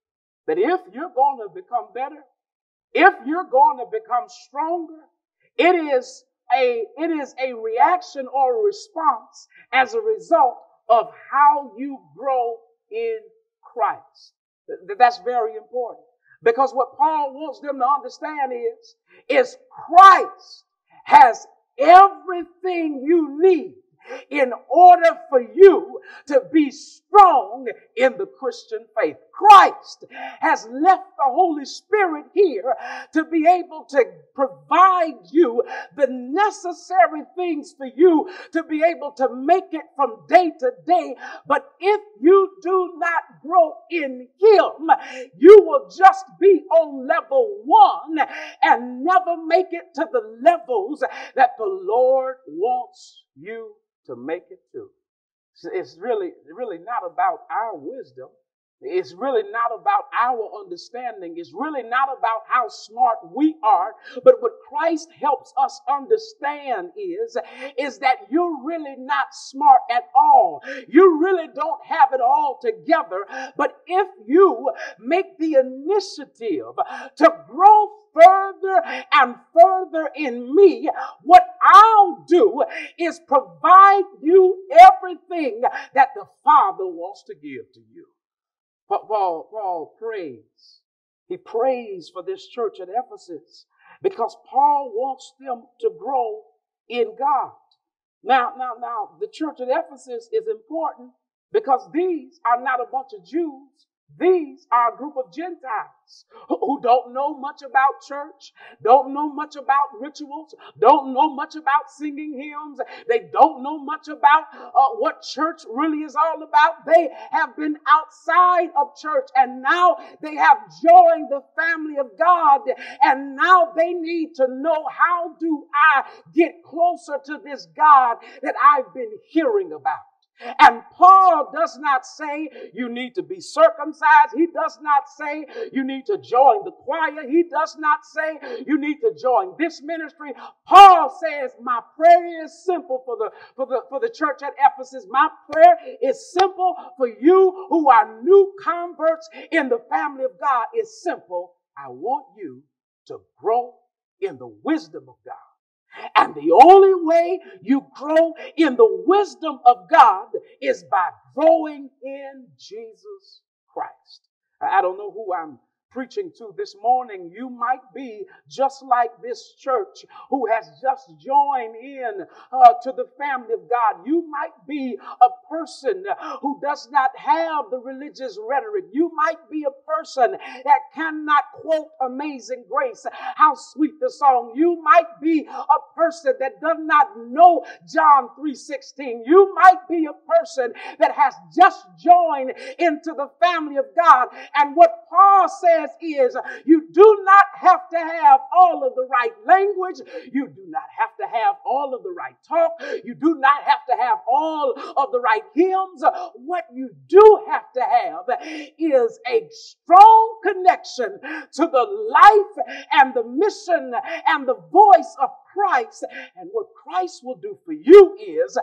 that if you're going to become better, if you're going to become stronger, it is a, it is a reaction or response as a result of how you grow in Christ. That's very important. Because what Paul wants them to understand is, is Christ has everything you need in order for you to be strong in the Christian faith. Christ has left the Holy Spirit here to be able to provide you the necessary things for you to be able to make it from day to day. But if you do not grow in Him, you will just be on level one and never make it to the levels that the Lord wants you to make it to. It's really, really not about our wisdom. It's really not about our understanding. It's really not about how smart we are. But what Christ helps us understand is, is that you're really not smart at all. You really don't have it all together. But if you make the initiative to grow further and further in me, what I'll do is provide you everything that the Father wants to give to you. But Paul, Paul prays. He prays for this church at Ephesus because Paul wants them to grow in God. Now, now, now, the church at Ephesus is important because these are not a bunch of Jews. These are a group of Gentiles who don't know much about church, don't know much about rituals, don't know much about singing hymns. They don't know much about uh, what church really is all about. They have been outside of church and now they have joined the family of God and now they need to know how do I get closer to this God that I've been hearing about. And Paul does not say you need to be circumcised. He does not say you need to join the choir. He does not say you need to join this ministry. Paul says, my prayer is simple for the, for the, for the church at Ephesus. My prayer is simple for you who are new converts in the family of God. It's simple. I want you to grow in the wisdom of God. And the only way you grow in the wisdom of God is by growing in Jesus Christ. I don't know who I'm preaching to this morning, you might be just like this church who has just joined in uh, to the family of God. You might be a person who does not have the religious rhetoric. You might be a person that cannot quote Amazing Grace. How sweet the song. You might be a person that does not know John 3:16. You might be a person that has just joined into the family of God. And what Paul says is you do not have to have all of the right language. You do not have to have all of the right talk. You do not have to have all of the right hymns. What you do have to have is a strong connection to the life and the mission and the voice of Christ. And what Christ will do for you is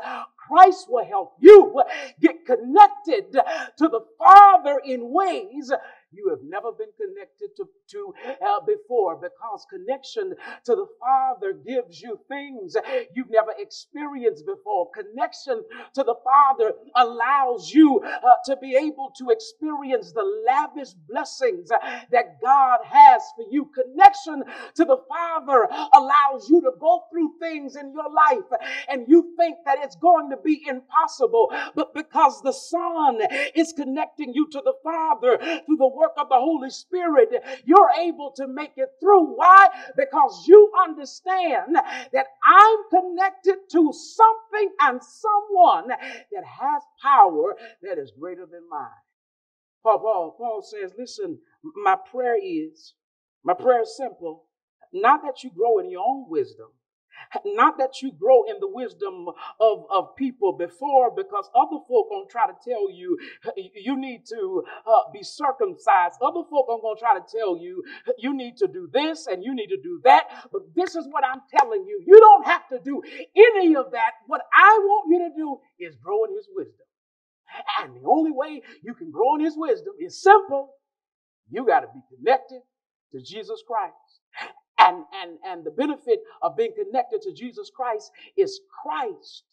Christ will help you get connected to the Father in ways you have never been connected to, to uh, before because connection to the Father gives you things you've never experienced before. Connection to the Father allows you uh, to be able to experience the lavish blessings that God has for you. Connection to the Father allows you to go through things in your life and you think that it's going to be impossible, but because the Son is connecting you to the Father through the work of the Holy Spirit, you're able to make it through. Why? Because you understand that I'm connected to something and someone that has power that is greater than mine. Paul, Paul, Paul says, listen, my prayer is, my prayer is simple. Not that you grow in your own wisdom, not that you grow in the wisdom of, of people before, because other folk are gonna try to tell you you need to uh, be circumcised. Other folk are gonna try to tell you you need to do this and you need to do that. But this is what I'm telling you. You don't have to do any of that. What I want you to do is grow in His wisdom. And the only way you can grow in His wisdom is simple. You got to be connected to Jesus Christ. And, and, and the benefit of being connected to Jesus Christ is Christ.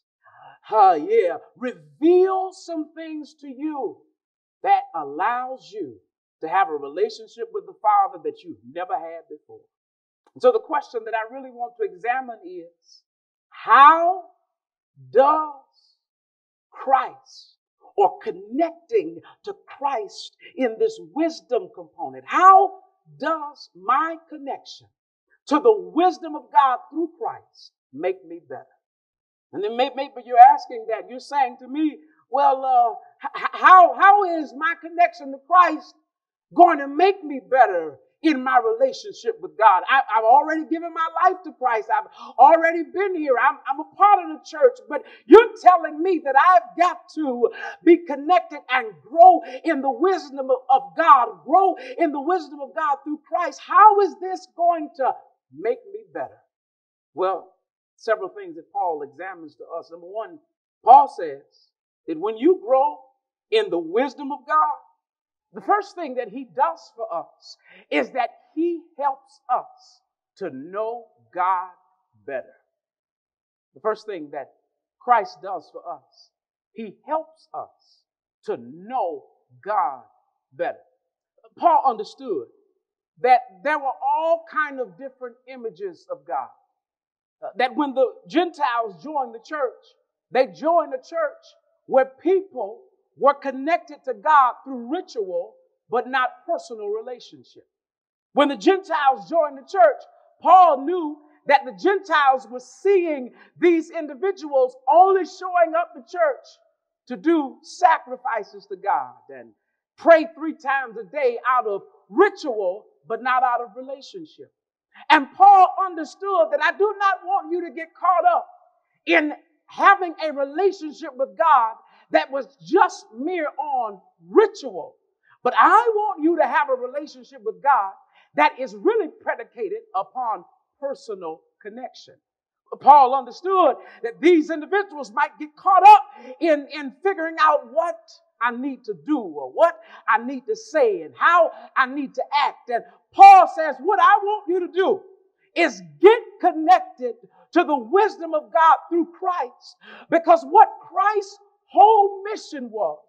Uh, yeah, reveal some things to you that allows you to have a relationship with the Father that you've never had before. And so the question that I really want to examine is, how does Christ or connecting to Christ in this wisdom component. How does my connection to the wisdom of God through Christ make me better? And then maybe, you're asking that. You're saying to me, well, uh, how, how is my connection to Christ going to make me better in my relationship with God. I, have already given my life to Christ. I've already been here. I'm, I'm a part of the church, but you're telling me that I've got to be connected and grow in the wisdom of, of God, grow in the wisdom of God through Christ. How is this going to make me better? Well, several things that Paul examines to us. Number one, Paul says that when you grow in the wisdom of God, the first thing that he does for us is that he helps us to know God better. The first thing that Christ does for us, he helps us to know God better. Paul understood that there were all kind of different images of God. Uh, that when the Gentiles joined the church, they joined a church where people were connected to God through ritual, but not personal relationship. When the Gentiles joined the church, Paul knew that the Gentiles were seeing these individuals only showing up the church to do sacrifices to God and pray three times a day out of ritual, but not out of relationship. And Paul understood that I do not want you to get caught up in having a relationship with God that was just mere on ritual. But I want you to have a relationship with God that is really predicated upon personal connection. Paul understood that these individuals might get caught up in, in figuring out what I need to do or what I need to say and how I need to act. And Paul says, What I want you to do is get connected to the wisdom of God through Christ. Because what Christ's whole mission was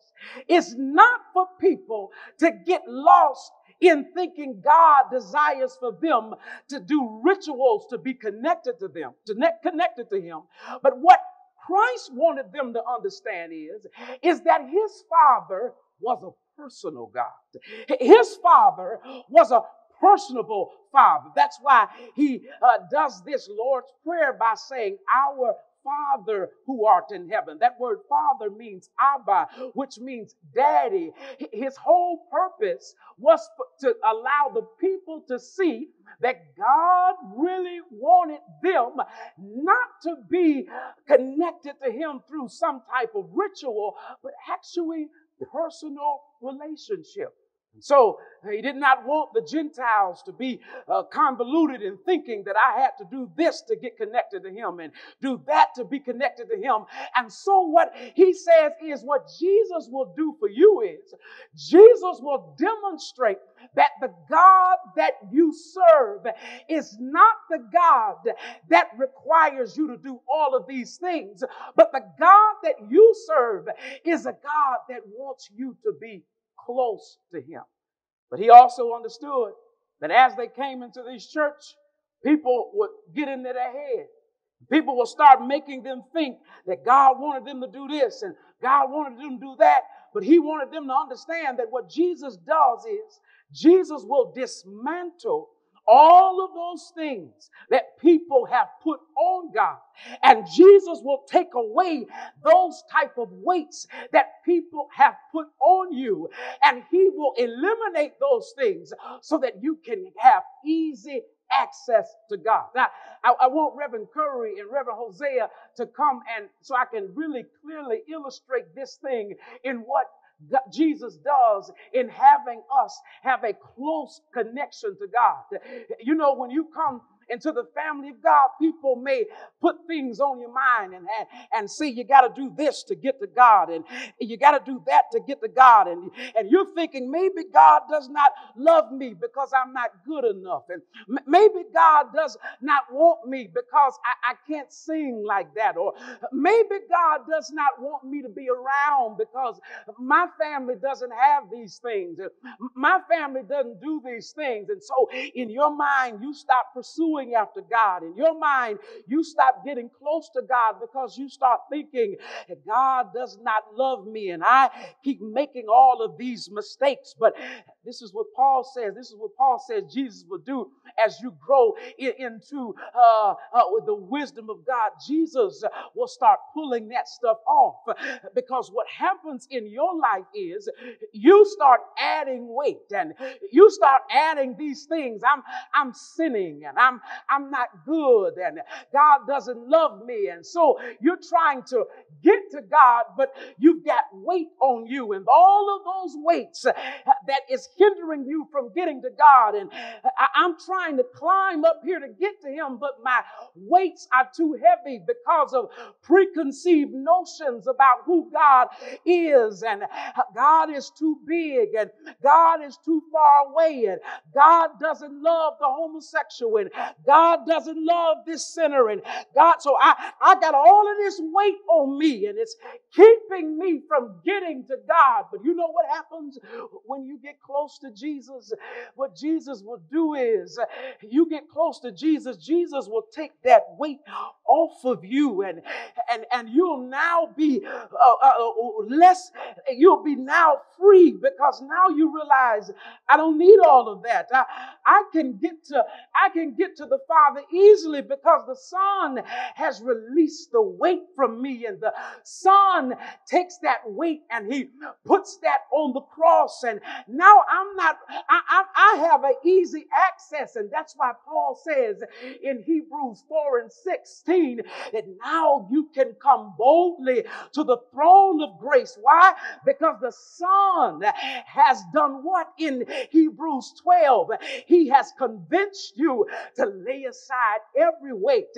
is not for people to get lost in thinking God desires for them to do rituals to be connected to them, to net connected to Him. But what Christ wanted them to understand is, is that His Father was a personal God. His Father was a personable Father. That's why He uh, does this Lord's Prayer by saying, Our Father who art in heaven. That word Father means Abba, which means daddy. His whole purpose was to allow the people to see that God really wanted them not to be connected to Him through some type of ritual, but actually personal relationship. So he did not want the Gentiles to be uh, convoluted in thinking that I had to do this to get connected to him and do that to be connected to him. And so what he says is what Jesus will do for you is Jesus will demonstrate that the God that you serve is not the God that requires you to do all of these things, but the God that you serve is a God that wants you to be close to him. But he also understood that as they came into this church, people would get into their head. People will start making them think that God wanted them to do this and God wanted them to do that. But he wanted them to understand that what Jesus does is Jesus will dismantle all of those things that people have put on God. And Jesus will take away those type of weights that people have put on you. And he will eliminate those things so that you can have easy access to God. Now, I, I, want Reverend Curry and Reverend Hosea to come and so I can really clearly illustrate this thing in what Jesus does in having us have a close connection to God. You know, when you come into the family of God, people may put things on your mind and, and, and say you got to do this to get to God and you got to do that to get to God. And, and you're thinking maybe God does not love me because I'm not good enough. And m- maybe God does not want me because I, I can't sing like that. Or maybe God does not want me to be around because my family doesn't have these things. My family doesn't do these things. And so in your mind, you stop pursuing pursuing after God. In your mind, you stop getting close to God because you start thinking, God does not love me, and I keep making all of these mistakes. But this is what Paul says. This is what Paul says Jesus will do as you grow into uh, uh, the wisdom of God. Jesus will start pulling that stuff off because what happens in your life is you start adding weight and you start adding these things. I'm I'm sinning and I'm I'm not good and God doesn't love me and so you're trying to get to God, but you've got weight on you and all of those weights that is hindering you from getting to God. And I, am trying to climb up here to get to Him, but my weights are too heavy because of preconceived notions about who God is. And God is too big, and God is too far away, and God doesn't love the homosexual, and God doesn't love this sinner, and God. So I, I got all of this weight on me, and it's keeping me from getting to God. But you know what happens when you get close to Jesus? What Jesus will do is you get close to Jesus, Jesus will take that weight off of you and and and you'll now be uh, uh, uh, less you'll be now free because now you realize I don't need all of that. I, I can get to I can get to the Father easily because the Son has released the weight from me and the Son takes that weight and he puts that on the cross and now I'm not I, I, I have an easy access and that's why Paul says in Hebrews 4 and 16 that now you can come boldly to the throne of grace. Why? Because the Son has done what in Hebrews 12? He has convinced you to lay aside every weight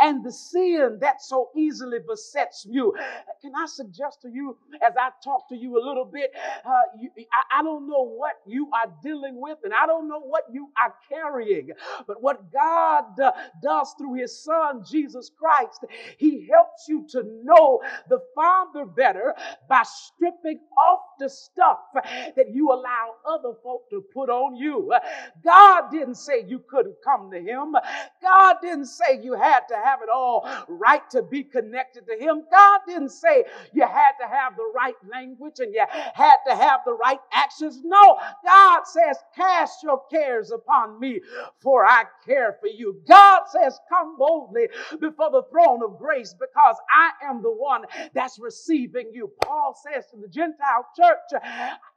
and the sin that so easily besets you. Can I suggest to you, as I talk to you a little bit, uh, you, I, I don't know what you are dealing with and I don't know what you are carrying, but what God uh, does through His Son, Jesus Christ, He helps you to know the Father better by stripping off the stuff that you allow other folk to put on you. God didn't say you couldn't come to Him. God didn't say you had to have it all right to be connected to Him. God didn't say you had to have the right language and you had to have the right actions. No, God says, Cast your cares upon me, for I care for you. God says, Come boldly before the throne of grace because I am the one that's receiving you. Paul says to the Gentile church,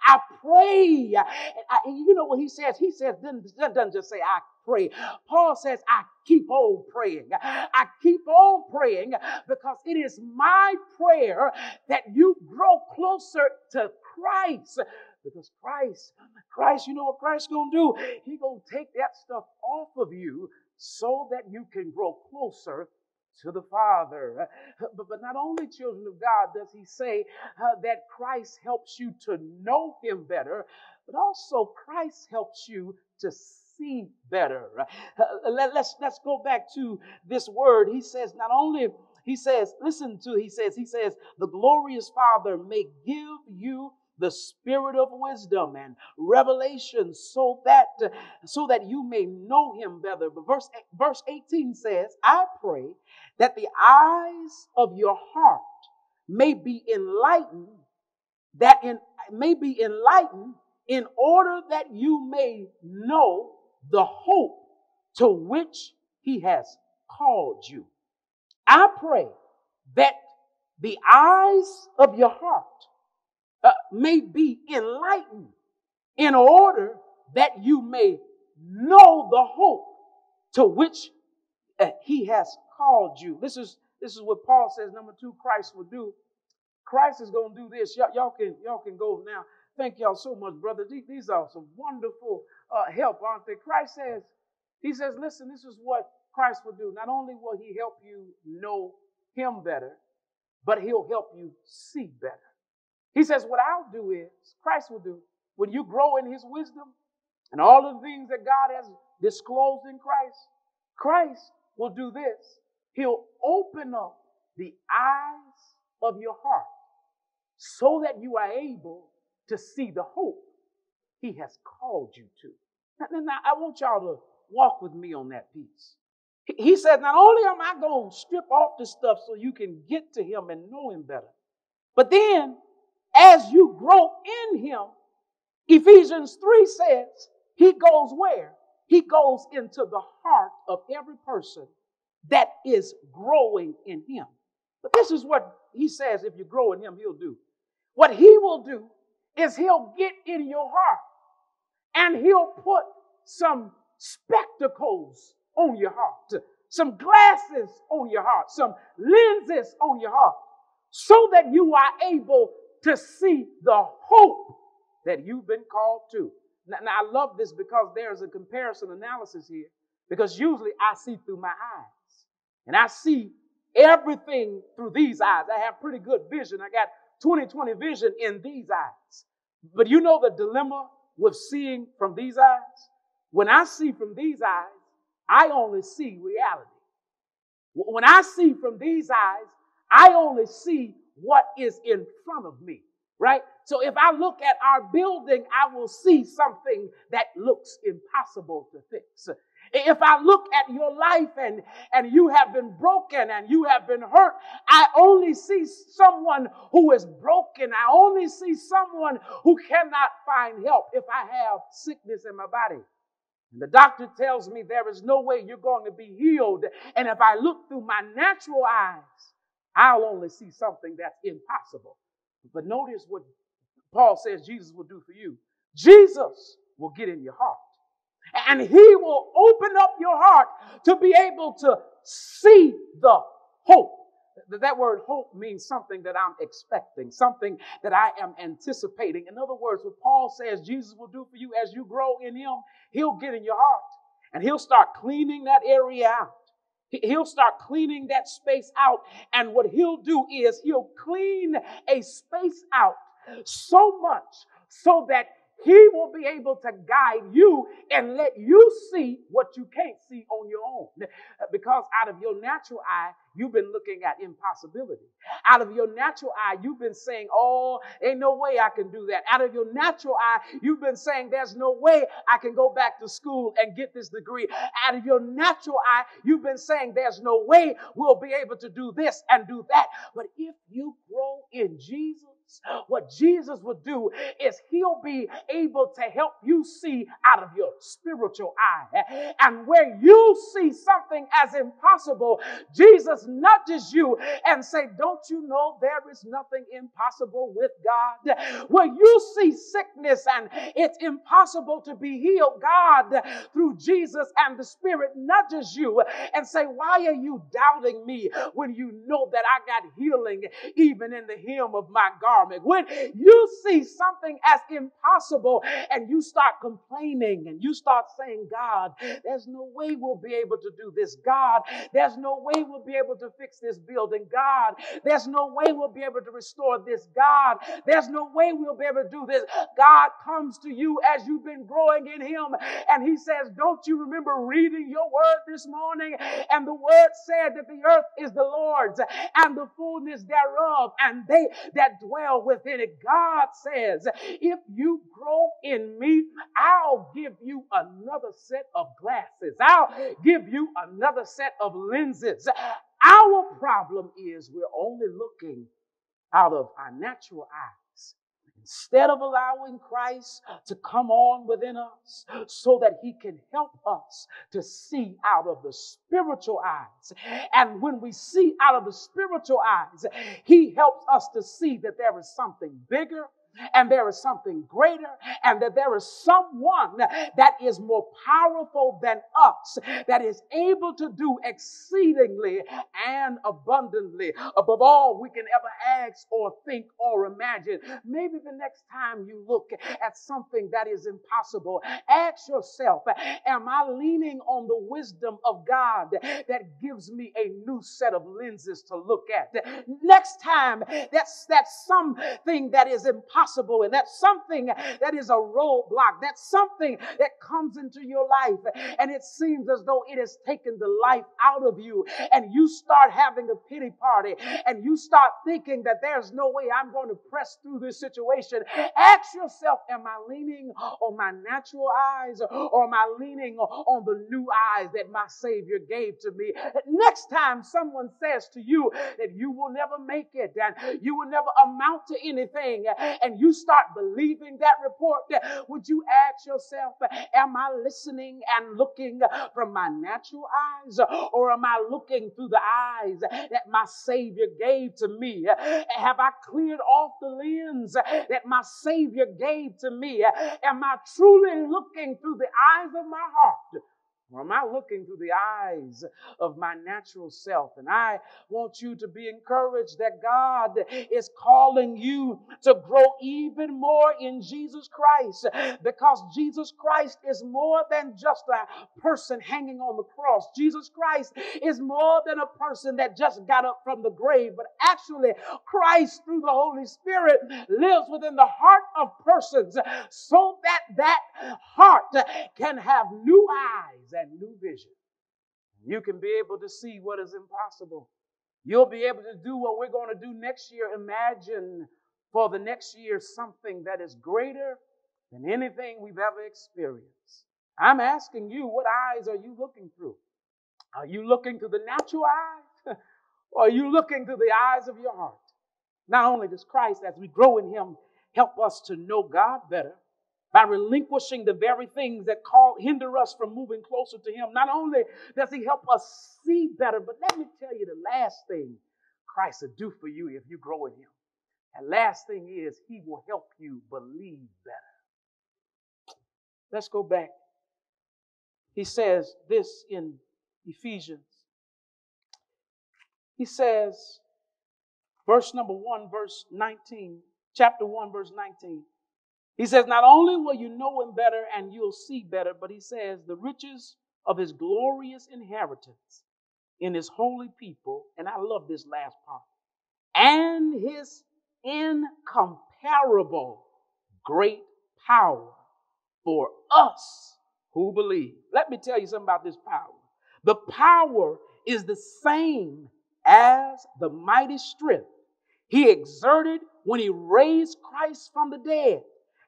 I pray. I, you know what he says? He says, doesn't, doesn't just say, I pray. Paul says, I keep on praying. I keep on praying because it is my prayer that you grow closer to Christ. Because Christ, Christ, you know what Christ's gonna do? He gonna take that stuff off of you so that you can grow closer to the Father. But, but not only, children of God, does he say uh, that Christ helps you to know him better, but also Christ helps you to see better. Uh, let, let's, let's go back to this word. He says, not only he says, listen to, he says, he says, the glorious Father may give you the spirit of wisdom and revelation so that so that you may know him better but verse verse 18 says i pray that the eyes of your heart may be enlightened that in may be enlightened in order that you may know the hope to which he has called you i pray that the eyes of your heart uh, may be enlightened in order that you may know the hope to which uh, he has called you. This is this is what Paul says. Number two, Christ will do. Christ is going to do this. Y'all can y'all can go now. Thank y'all so much, brother. These, these are some wonderful uh, help, aren't they? Christ says, He says, listen, this is what Christ will do. Not only will He help you know Him better, but He'll help you see better. He says, What I'll do is, Christ will do, when you grow in his wisdom and all the things that God has disclosed in Christ, Christ will do this. He'll open up the eyes of your heart so that you are able to see the hope he has called you to. Now, now I want y'all to walk with me on that piece. He said, Not only am I going to strip off the stuff so you can get to him and know him better, but then as you grow in him, Ephesians 3 says, He goes where? He goes into the heart of every person that is growing in him. But this is what he says if you grow in him, he'll do. What he will do is he'll get in your heart and he'll put some spectacles on your heart, some glasses on your heart, some lenses on your heart, so that you are able to see the hope that you've been called to. Now, now, I love this because there's a comparison analysis here, because usually I see through my eyes, and I see everything through these eyes. I have pretty good vision. I got 20/20 vision in these eyes. But you know the dilemma with seeing from these eyes? When I see from these eyes, I only see reality. When I see from these eyes, I only see what is in front of me, right? So if I look at our building, I will see something that looks impossible to fix. If I look at your life and, and you have been broken and you have been hurt, I only see someone who is broken. I only see someone who cannot find help if I have sickness in my body. And the doctor tells me there is no way you're going to be healed. And if I look through my natural eyes, I'll only see something that's impossible. But notice what Paul says Jesus will do for you. Jesus will get in your heart. And he will open up your heart to be able to see the hope. That word hope means something that I'm expecting, something that I am anticipating. In other words, what Paul says Jesus will do for you as you grow in him, he'll get in your heart and he'll start cleaning that area out. He'll start cleaning that space out. And what he'll do is he'll clean a space out so much so that he will be able to guide you and let you see what you can't see on your own. Because out of your natural eye, you've been looking at impossibility. Out of your natural eye, you've been saying, Oh, ain't no way I can do that. Out of your natural eye, you've been saying, There's no way I can go back to school and get this degree. Out of your natural eye, you've been saying, There's no way we'll be able to do this and do that. But if you grow in Jesus, what Jesus will do is he'll be able to help you see out of your spiritual eye. And where you see something as impossible, Jesus nudges you and say, don't you know there is nothing impossible with God? Where you see sickness and it's impossible to be healed, God through Jesus and the Spirit nudges you and say, why are you doubting me when you know that I got healing even in the hem of my garment? When you see something as impossible and you start complaining and you start saying, God, there's no way we'll be able to do this. God, there's no way we'll be able to fix this building. God, there's no way we'll be able to restore this. God, there's no way we'll be able to do this. God comes to you as you've been growing in Him and He says, Don't you remember reading your word this morning? And the word said that the earth is the Lord's and the fullness thereof, and they that dwell dwell within it. God says, if you grow in me, I'll give you another set of glasses. I'll give you another set of lenses. Our problem is we're only looking out of our natural eyes. Instead of allowing Christ to come on within us so that he can help us to see out of the spiritual eyes. And when we see out of the spiritual eyes, he helps us to see that there is something bigger and there is something greater, and that there is someone that is more powerful than us, that is able to do exceedingly and abundantly above all we can ever ask or think or imagine. Maybe the next time you look at something that is impossible, ask yourself, Am I leaning on the wisdom of God that gives me a new set of lenses to look at? Next time, that's, that's something that is impossible impossible and that's something that is a roadblock. That's something that comes into your life and it seems as though it has taken the life out of you and you start having a pity party and you start thinking that there's no way I'm going to press through this situation. Ask yourself, am I leaning on my natural eyes or am I leaning on the new eyes that my Savior gave to me? Next time someone says to you that you will never make it and you will never amount to anything and you start believing that report, would you ask yourself, am I listening and looking from my natural eyes or am I looking through the eyes that my Savior gave to me? Have I cleared off the lens that my Savior gave to me? Am I truly looking through the eyes of my heart? Or am I looking through the eyes of my natural self? And I want you to be encouraged that God is calling you to grow even more in Jesus Christ because Jesus Christ is more than just a person hanging on the cross. Jesus Christ is more than a person that just got up from the grave, but actually, Christ, through the Holy Spirit, lives within the heart of persons so that that heart can have new eyes and new vision. You can be able to see what is impossible. You'll be able to do what we're going to do next year. Imagine for the next year something that is greater than anything we've ever experienced. I'm asking you, what eyes are you looking through? Are you looking through the natural eyes? <laughs> or are you looking through the eyes of your heart? Not only does Christ, as we grow in Him, help us to know God better, by relinquishing the very things that call hinder us from moving closer to him. Not only does he help us see better but let me tell you the last thing christ will do for you if you grow in him. And last thing is he will help you believe better. Let's go back. He says this in ephesians. He says verse number 1 verse 19 chapter 1 verse 19 he says, Not only will you know him better and you'll see better, but he says, the riches of his glorious inheritance in his holy people, and I love this last part, and his incomparable great power for us who believe. Let me tell you something about this power. The power is the same as the mighty strength he exerted when he raised Christ from the dead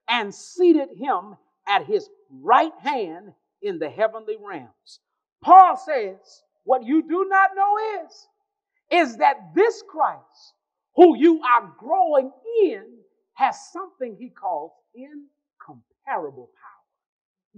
and seated him at his right hand in the heavenly realms. Paul says, What you do not know is, is that this Christ, who you are growing in, has something he calls incomparable power.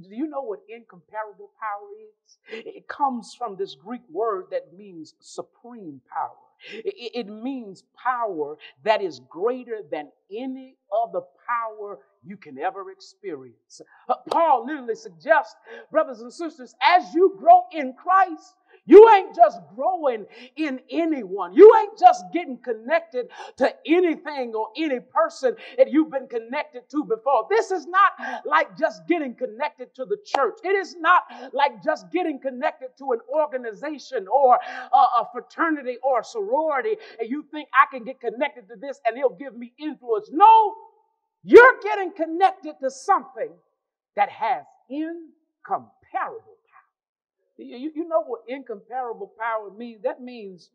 Do you know what incomparable power is? It comes from this Greek word that means supreme power. It means power that is greater than any other power you can ever experience. Uh, Paul literally suggests, brothers and sisters, as you grow in Christ, you ain't just growing in anyone. You ain't just getting connected to anything or any person that you've been connected to before. This is not like just getting connected to the church. It is not like just getting connected to an organization or a, a fraternity or a sorority and you think I can get connected to this and it'll give me influence. No, you're getting connected to something that has incomparable. You, you know what incomparable power means? That means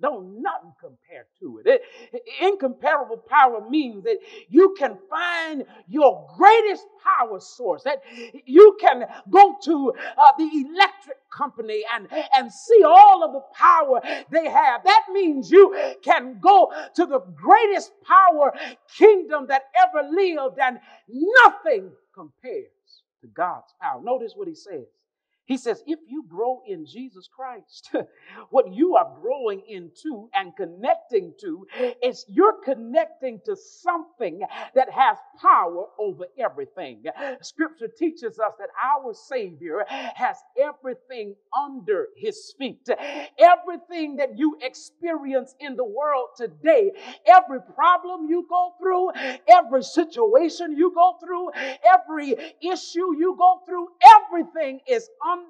don't nothing compare to it. it. Incomparable power means that you can find your greatest power source. That you can go to uh, the electric company and, and see all of the power they have. That means you can go to the greatest power kingdom that ever lived and nothing compares to God's power. Notice what he says. He says, if you grow in Jesus Christ, <laughs> what you are growing into and connecting to is you're connecting to something that has power over everything. Scripture teaches us that our Savior has everything under his feet. Everything that you experience in the world today, every problem you go through, every situation you go through, every issue you go through, everything is under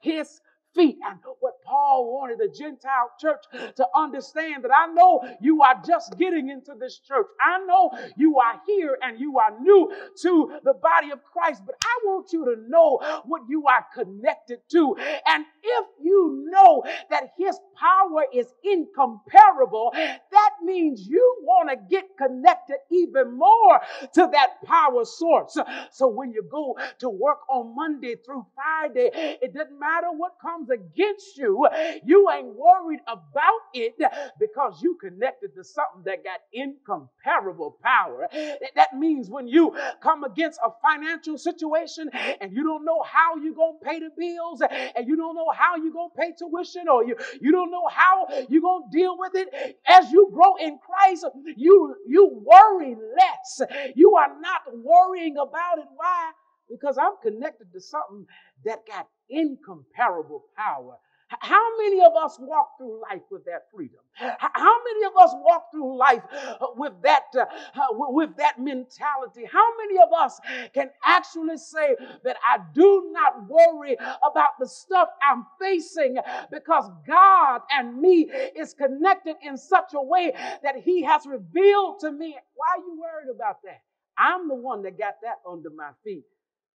his feet. And what Paul wanted the Gentile church to understand that I know you are just getting into this church. I know you are here and you are new to the body of Christ, but I want you to know what you are connected to. And if you know that his power is incomparable, that means you want to get connected even more to that power source. So when you go to work on Monday through Friday, it doesn't matter what comes against you, you ain't worried about it because you connected to something that got incomparable power. That means when you come against a financial situation and you don't know how you're going to pay the bills and you don't know how you're going to pay tuition or you, you don't know how you're going to deal with it, as you grow in Christ, you, you worry less. You are not worrying about it. Why? Because I'm connected to something that got incomparable power. How many of us walk through life with that freedom? How many of us walk through life uh, with that uh, uh with that mentality? How many of us can actually say that I do not worry about the stuff I'm facing because God and me is connected in such a way that He has revealed to me. Why are you worried about that? I'm the one that got that under my feet.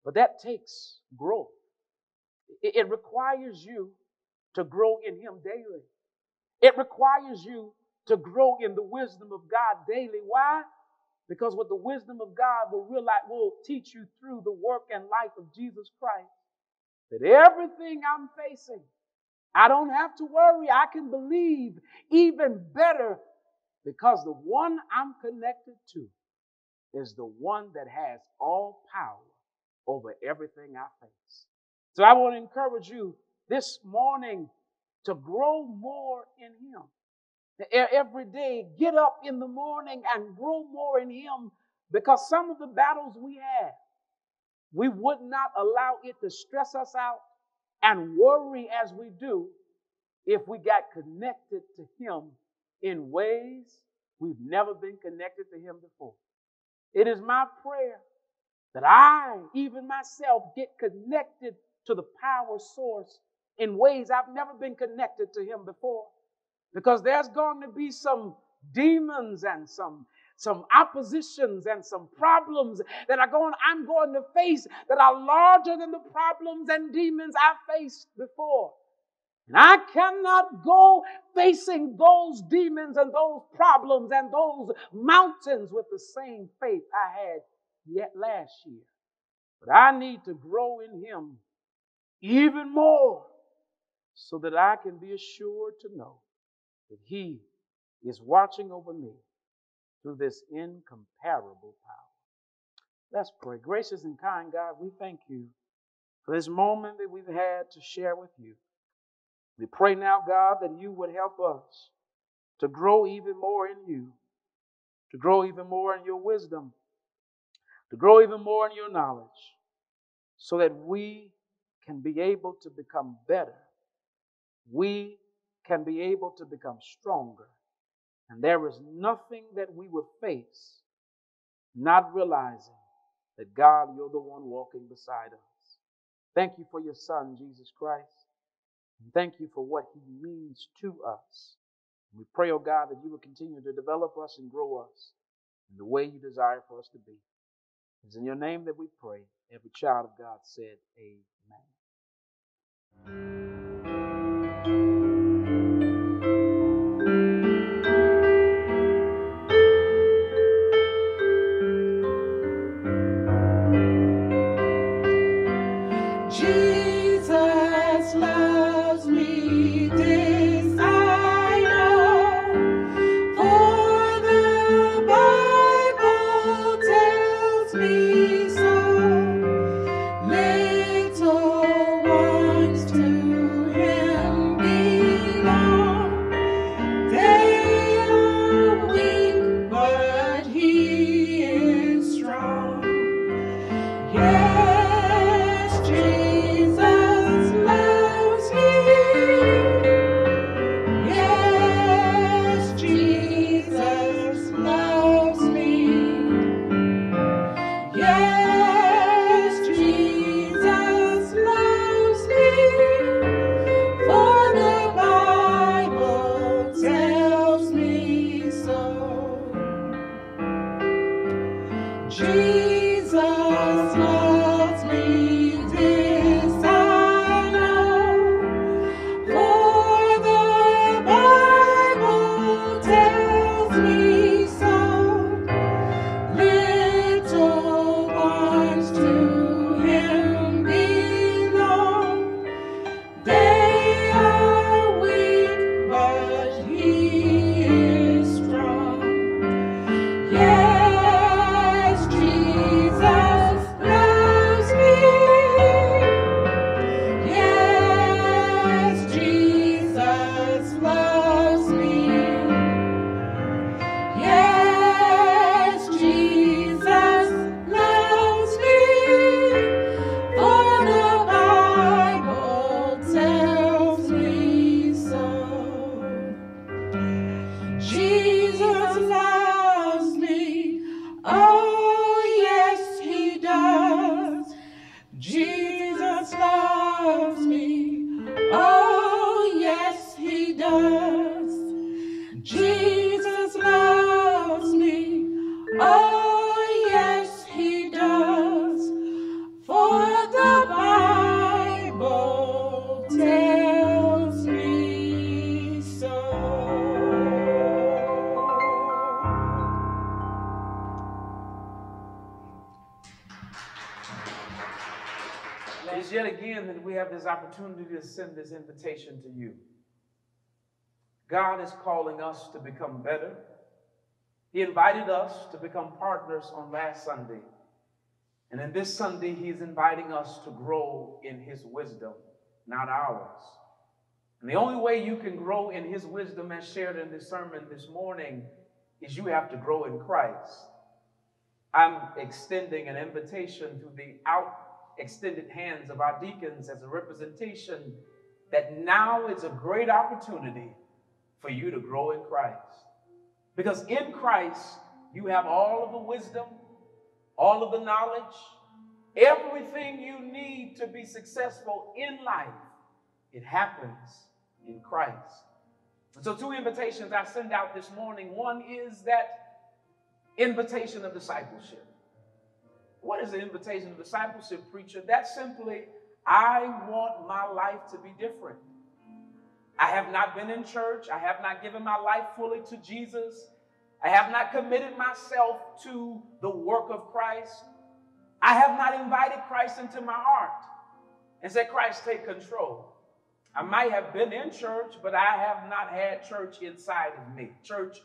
But that takes growth. It requires you to grow in Him daily. It requires you to grow in the wisdom of God daily. Why? Because what the wisdom of God will realize will teach you through the work and life of Jesus Christ. That everything I'm facing, I don't have to worry. I can believe even better because the one I'm connected to is the one that has all power over everything I face. So I want to encourage you this morning to grow more in Him. Every day, get up in the morning and grow more in Him because some of the battles we have, we would not allow it to stress us out and worry as we do if we got connected to Him in ways we've never been connected to Him before. It is my prayer that I, even myself, get connected to the power source in ways I've never been connected to Him before. Because there's going to be some demons and some some oppositions and some problems that are going I'm going to face that are larger than the problems and demons I faced before. And I cannot go facing those demons and those problems and those mountains with the same faith I had yet last year. But I need to grow in Him even more so that I can be assured to know that He is watching over me through this incomparable power. Let's pray. Gracious and kind God, we thank you for this moment that we've had to share with you. We pray now, God, that you would help us to grow even more in you, to grow even more in your wisdom, to grow even more in your knowledge, so that we can be able to become better. We can be able to become stronger. And there is nothing that we would face not realizing that God, you're the one walking beside us. Thank you for your Son, Jesus Christ. And thank you for what he means to us. We pray, oh God, that you will continue to develop us and grow us in the way you desire for us to be. It's in your name that we pray. Every child of God said, Amen man. Yet again that we have this opportunity to send this invitation to you. God is calling us to become better. He invited us to become partners on last Sunday. And in this Sunday, He is inviting us to grow in His wisdom, not ours. And the only way you can grow in His wisdom, as shared in this sermon this morning, is you have to grow in Christ. I'm extending an invitation to the out extended hands of our deacons as a representation that now is a great opportunity for you to grow in Christ. Because in Christ, you have all of the wisdom, all of the knowledge, everything you need to be successful in life. It happens in Christ. So, two invitations I send out this morning. One is that invitation of discipleship. What is the invitation of discipleship, preacher? That's simply, I want my life to be different. I have not been in church. I have not given my life fully to Jesus. I have not committed myself to the work of Christ. I have not invited Christ into my heart and said, Christ, take control. I might have been in church, but I have not had church inside of me. Church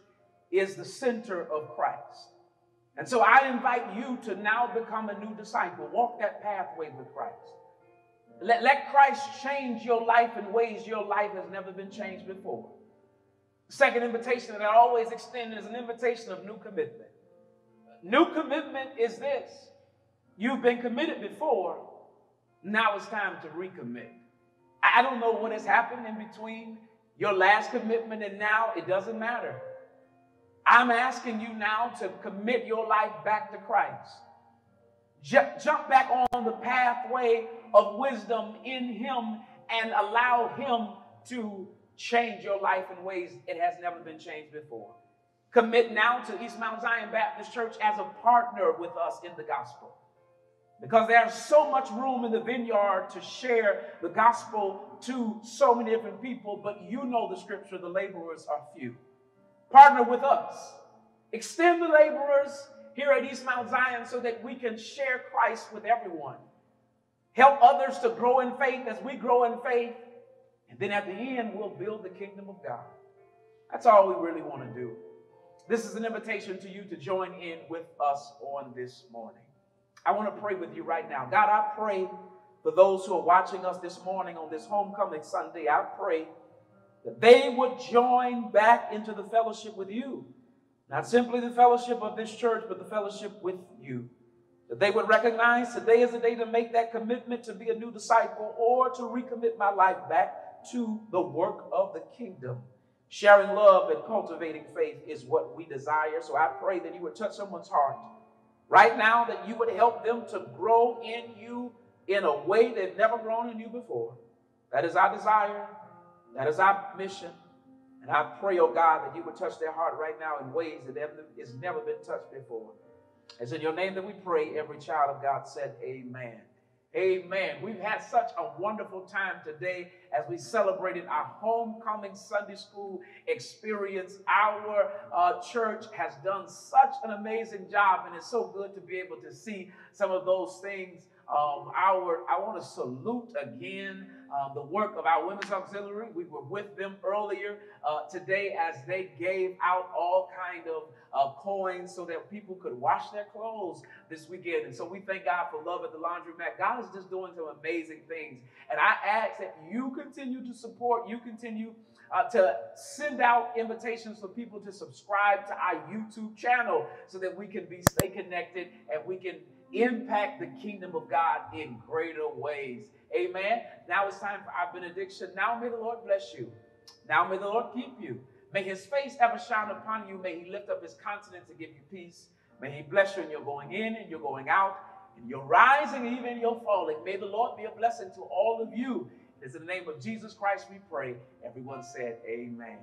is the center of Christ. And so I invite you to now become a new disciple. Walk that pathway with Christ. Let, let Christ change your life in ways your life has never been changed before. The second invitation that I always extend is an invitation of new commitment. New commitment is this you've been committed before, now it's time to recommit. I don't know what has happened in between your last commitment and now, it doesn't matter. I'm asking you now to commit your life back to Christ. Jump back on the pathway of wisdom in Him and allow Him to change your life in ways it has never been changed before. Commit now to East Mount Zion Baptist Church as a partner with us in the gospel. Because there's so much room in the vineyard to share the gospel to so many different people, but you know the scripture the laborers are few. Partner with us. Extend the laborers here at East Mount Zion so that we can share Christ with everyone. Help others to grow in faith as we grow in faith. And then at the end, we'll build the kingdom of God. That's all we really want to do. This is an invitation to you to join in with us on this morning. I want to pray with you right now. God, I pray for those who are watching us this morning on this homecoming Sunday. I pray that they would join back into the fellowship with you. Not simply the fellowship of this church, but the fellowship with you. That they would recognize today is the day to make that commitment to be a new disciple or to recommit my life back to the work of the kingdom. Sharing love and cultivating faith is what we desire. So I pray that you would touch someone's heart right now, that you would help them to grow in you in a way they've never grown in you before. That is our desire. That is our mission. And I pray, oh God, that you would touch their heart right now in ways that has never been touched before. It's in your name that we pray. Every child of God said, Amen. Amen. We've had such a wonderful time today as we celebrated our homecoming Sunday school experience. Our uh, church has done such an amazing job, and it's so good to be able to see some of those things. Um, our, I want to salute again um, the work of our women's auxiliary. We were with them earlier uh, today as they gave out all kind of uh, coins so that people could wash their clothes this weekend. And so we thank God for love at the laundromat. God is just doing some amazing things. And I ask that you continue to support, you continue uh, to send out invitations for people to subscribe to our YouTube channel so that we can be stay connected and we can impact the kingdom of God in greater ways. Amen. Now it's time for our benediction. Now may the Lord bless you. Now may the Lord keep you. May his face ever shine upon you. May he lift up his countenance to give you peace. May he bless you and you're going in and you're going out and you're rising even you're falling. May the Lord be a blessing to all of you. It's in the name of Jesus Christ we pray. Everyone said, Amen.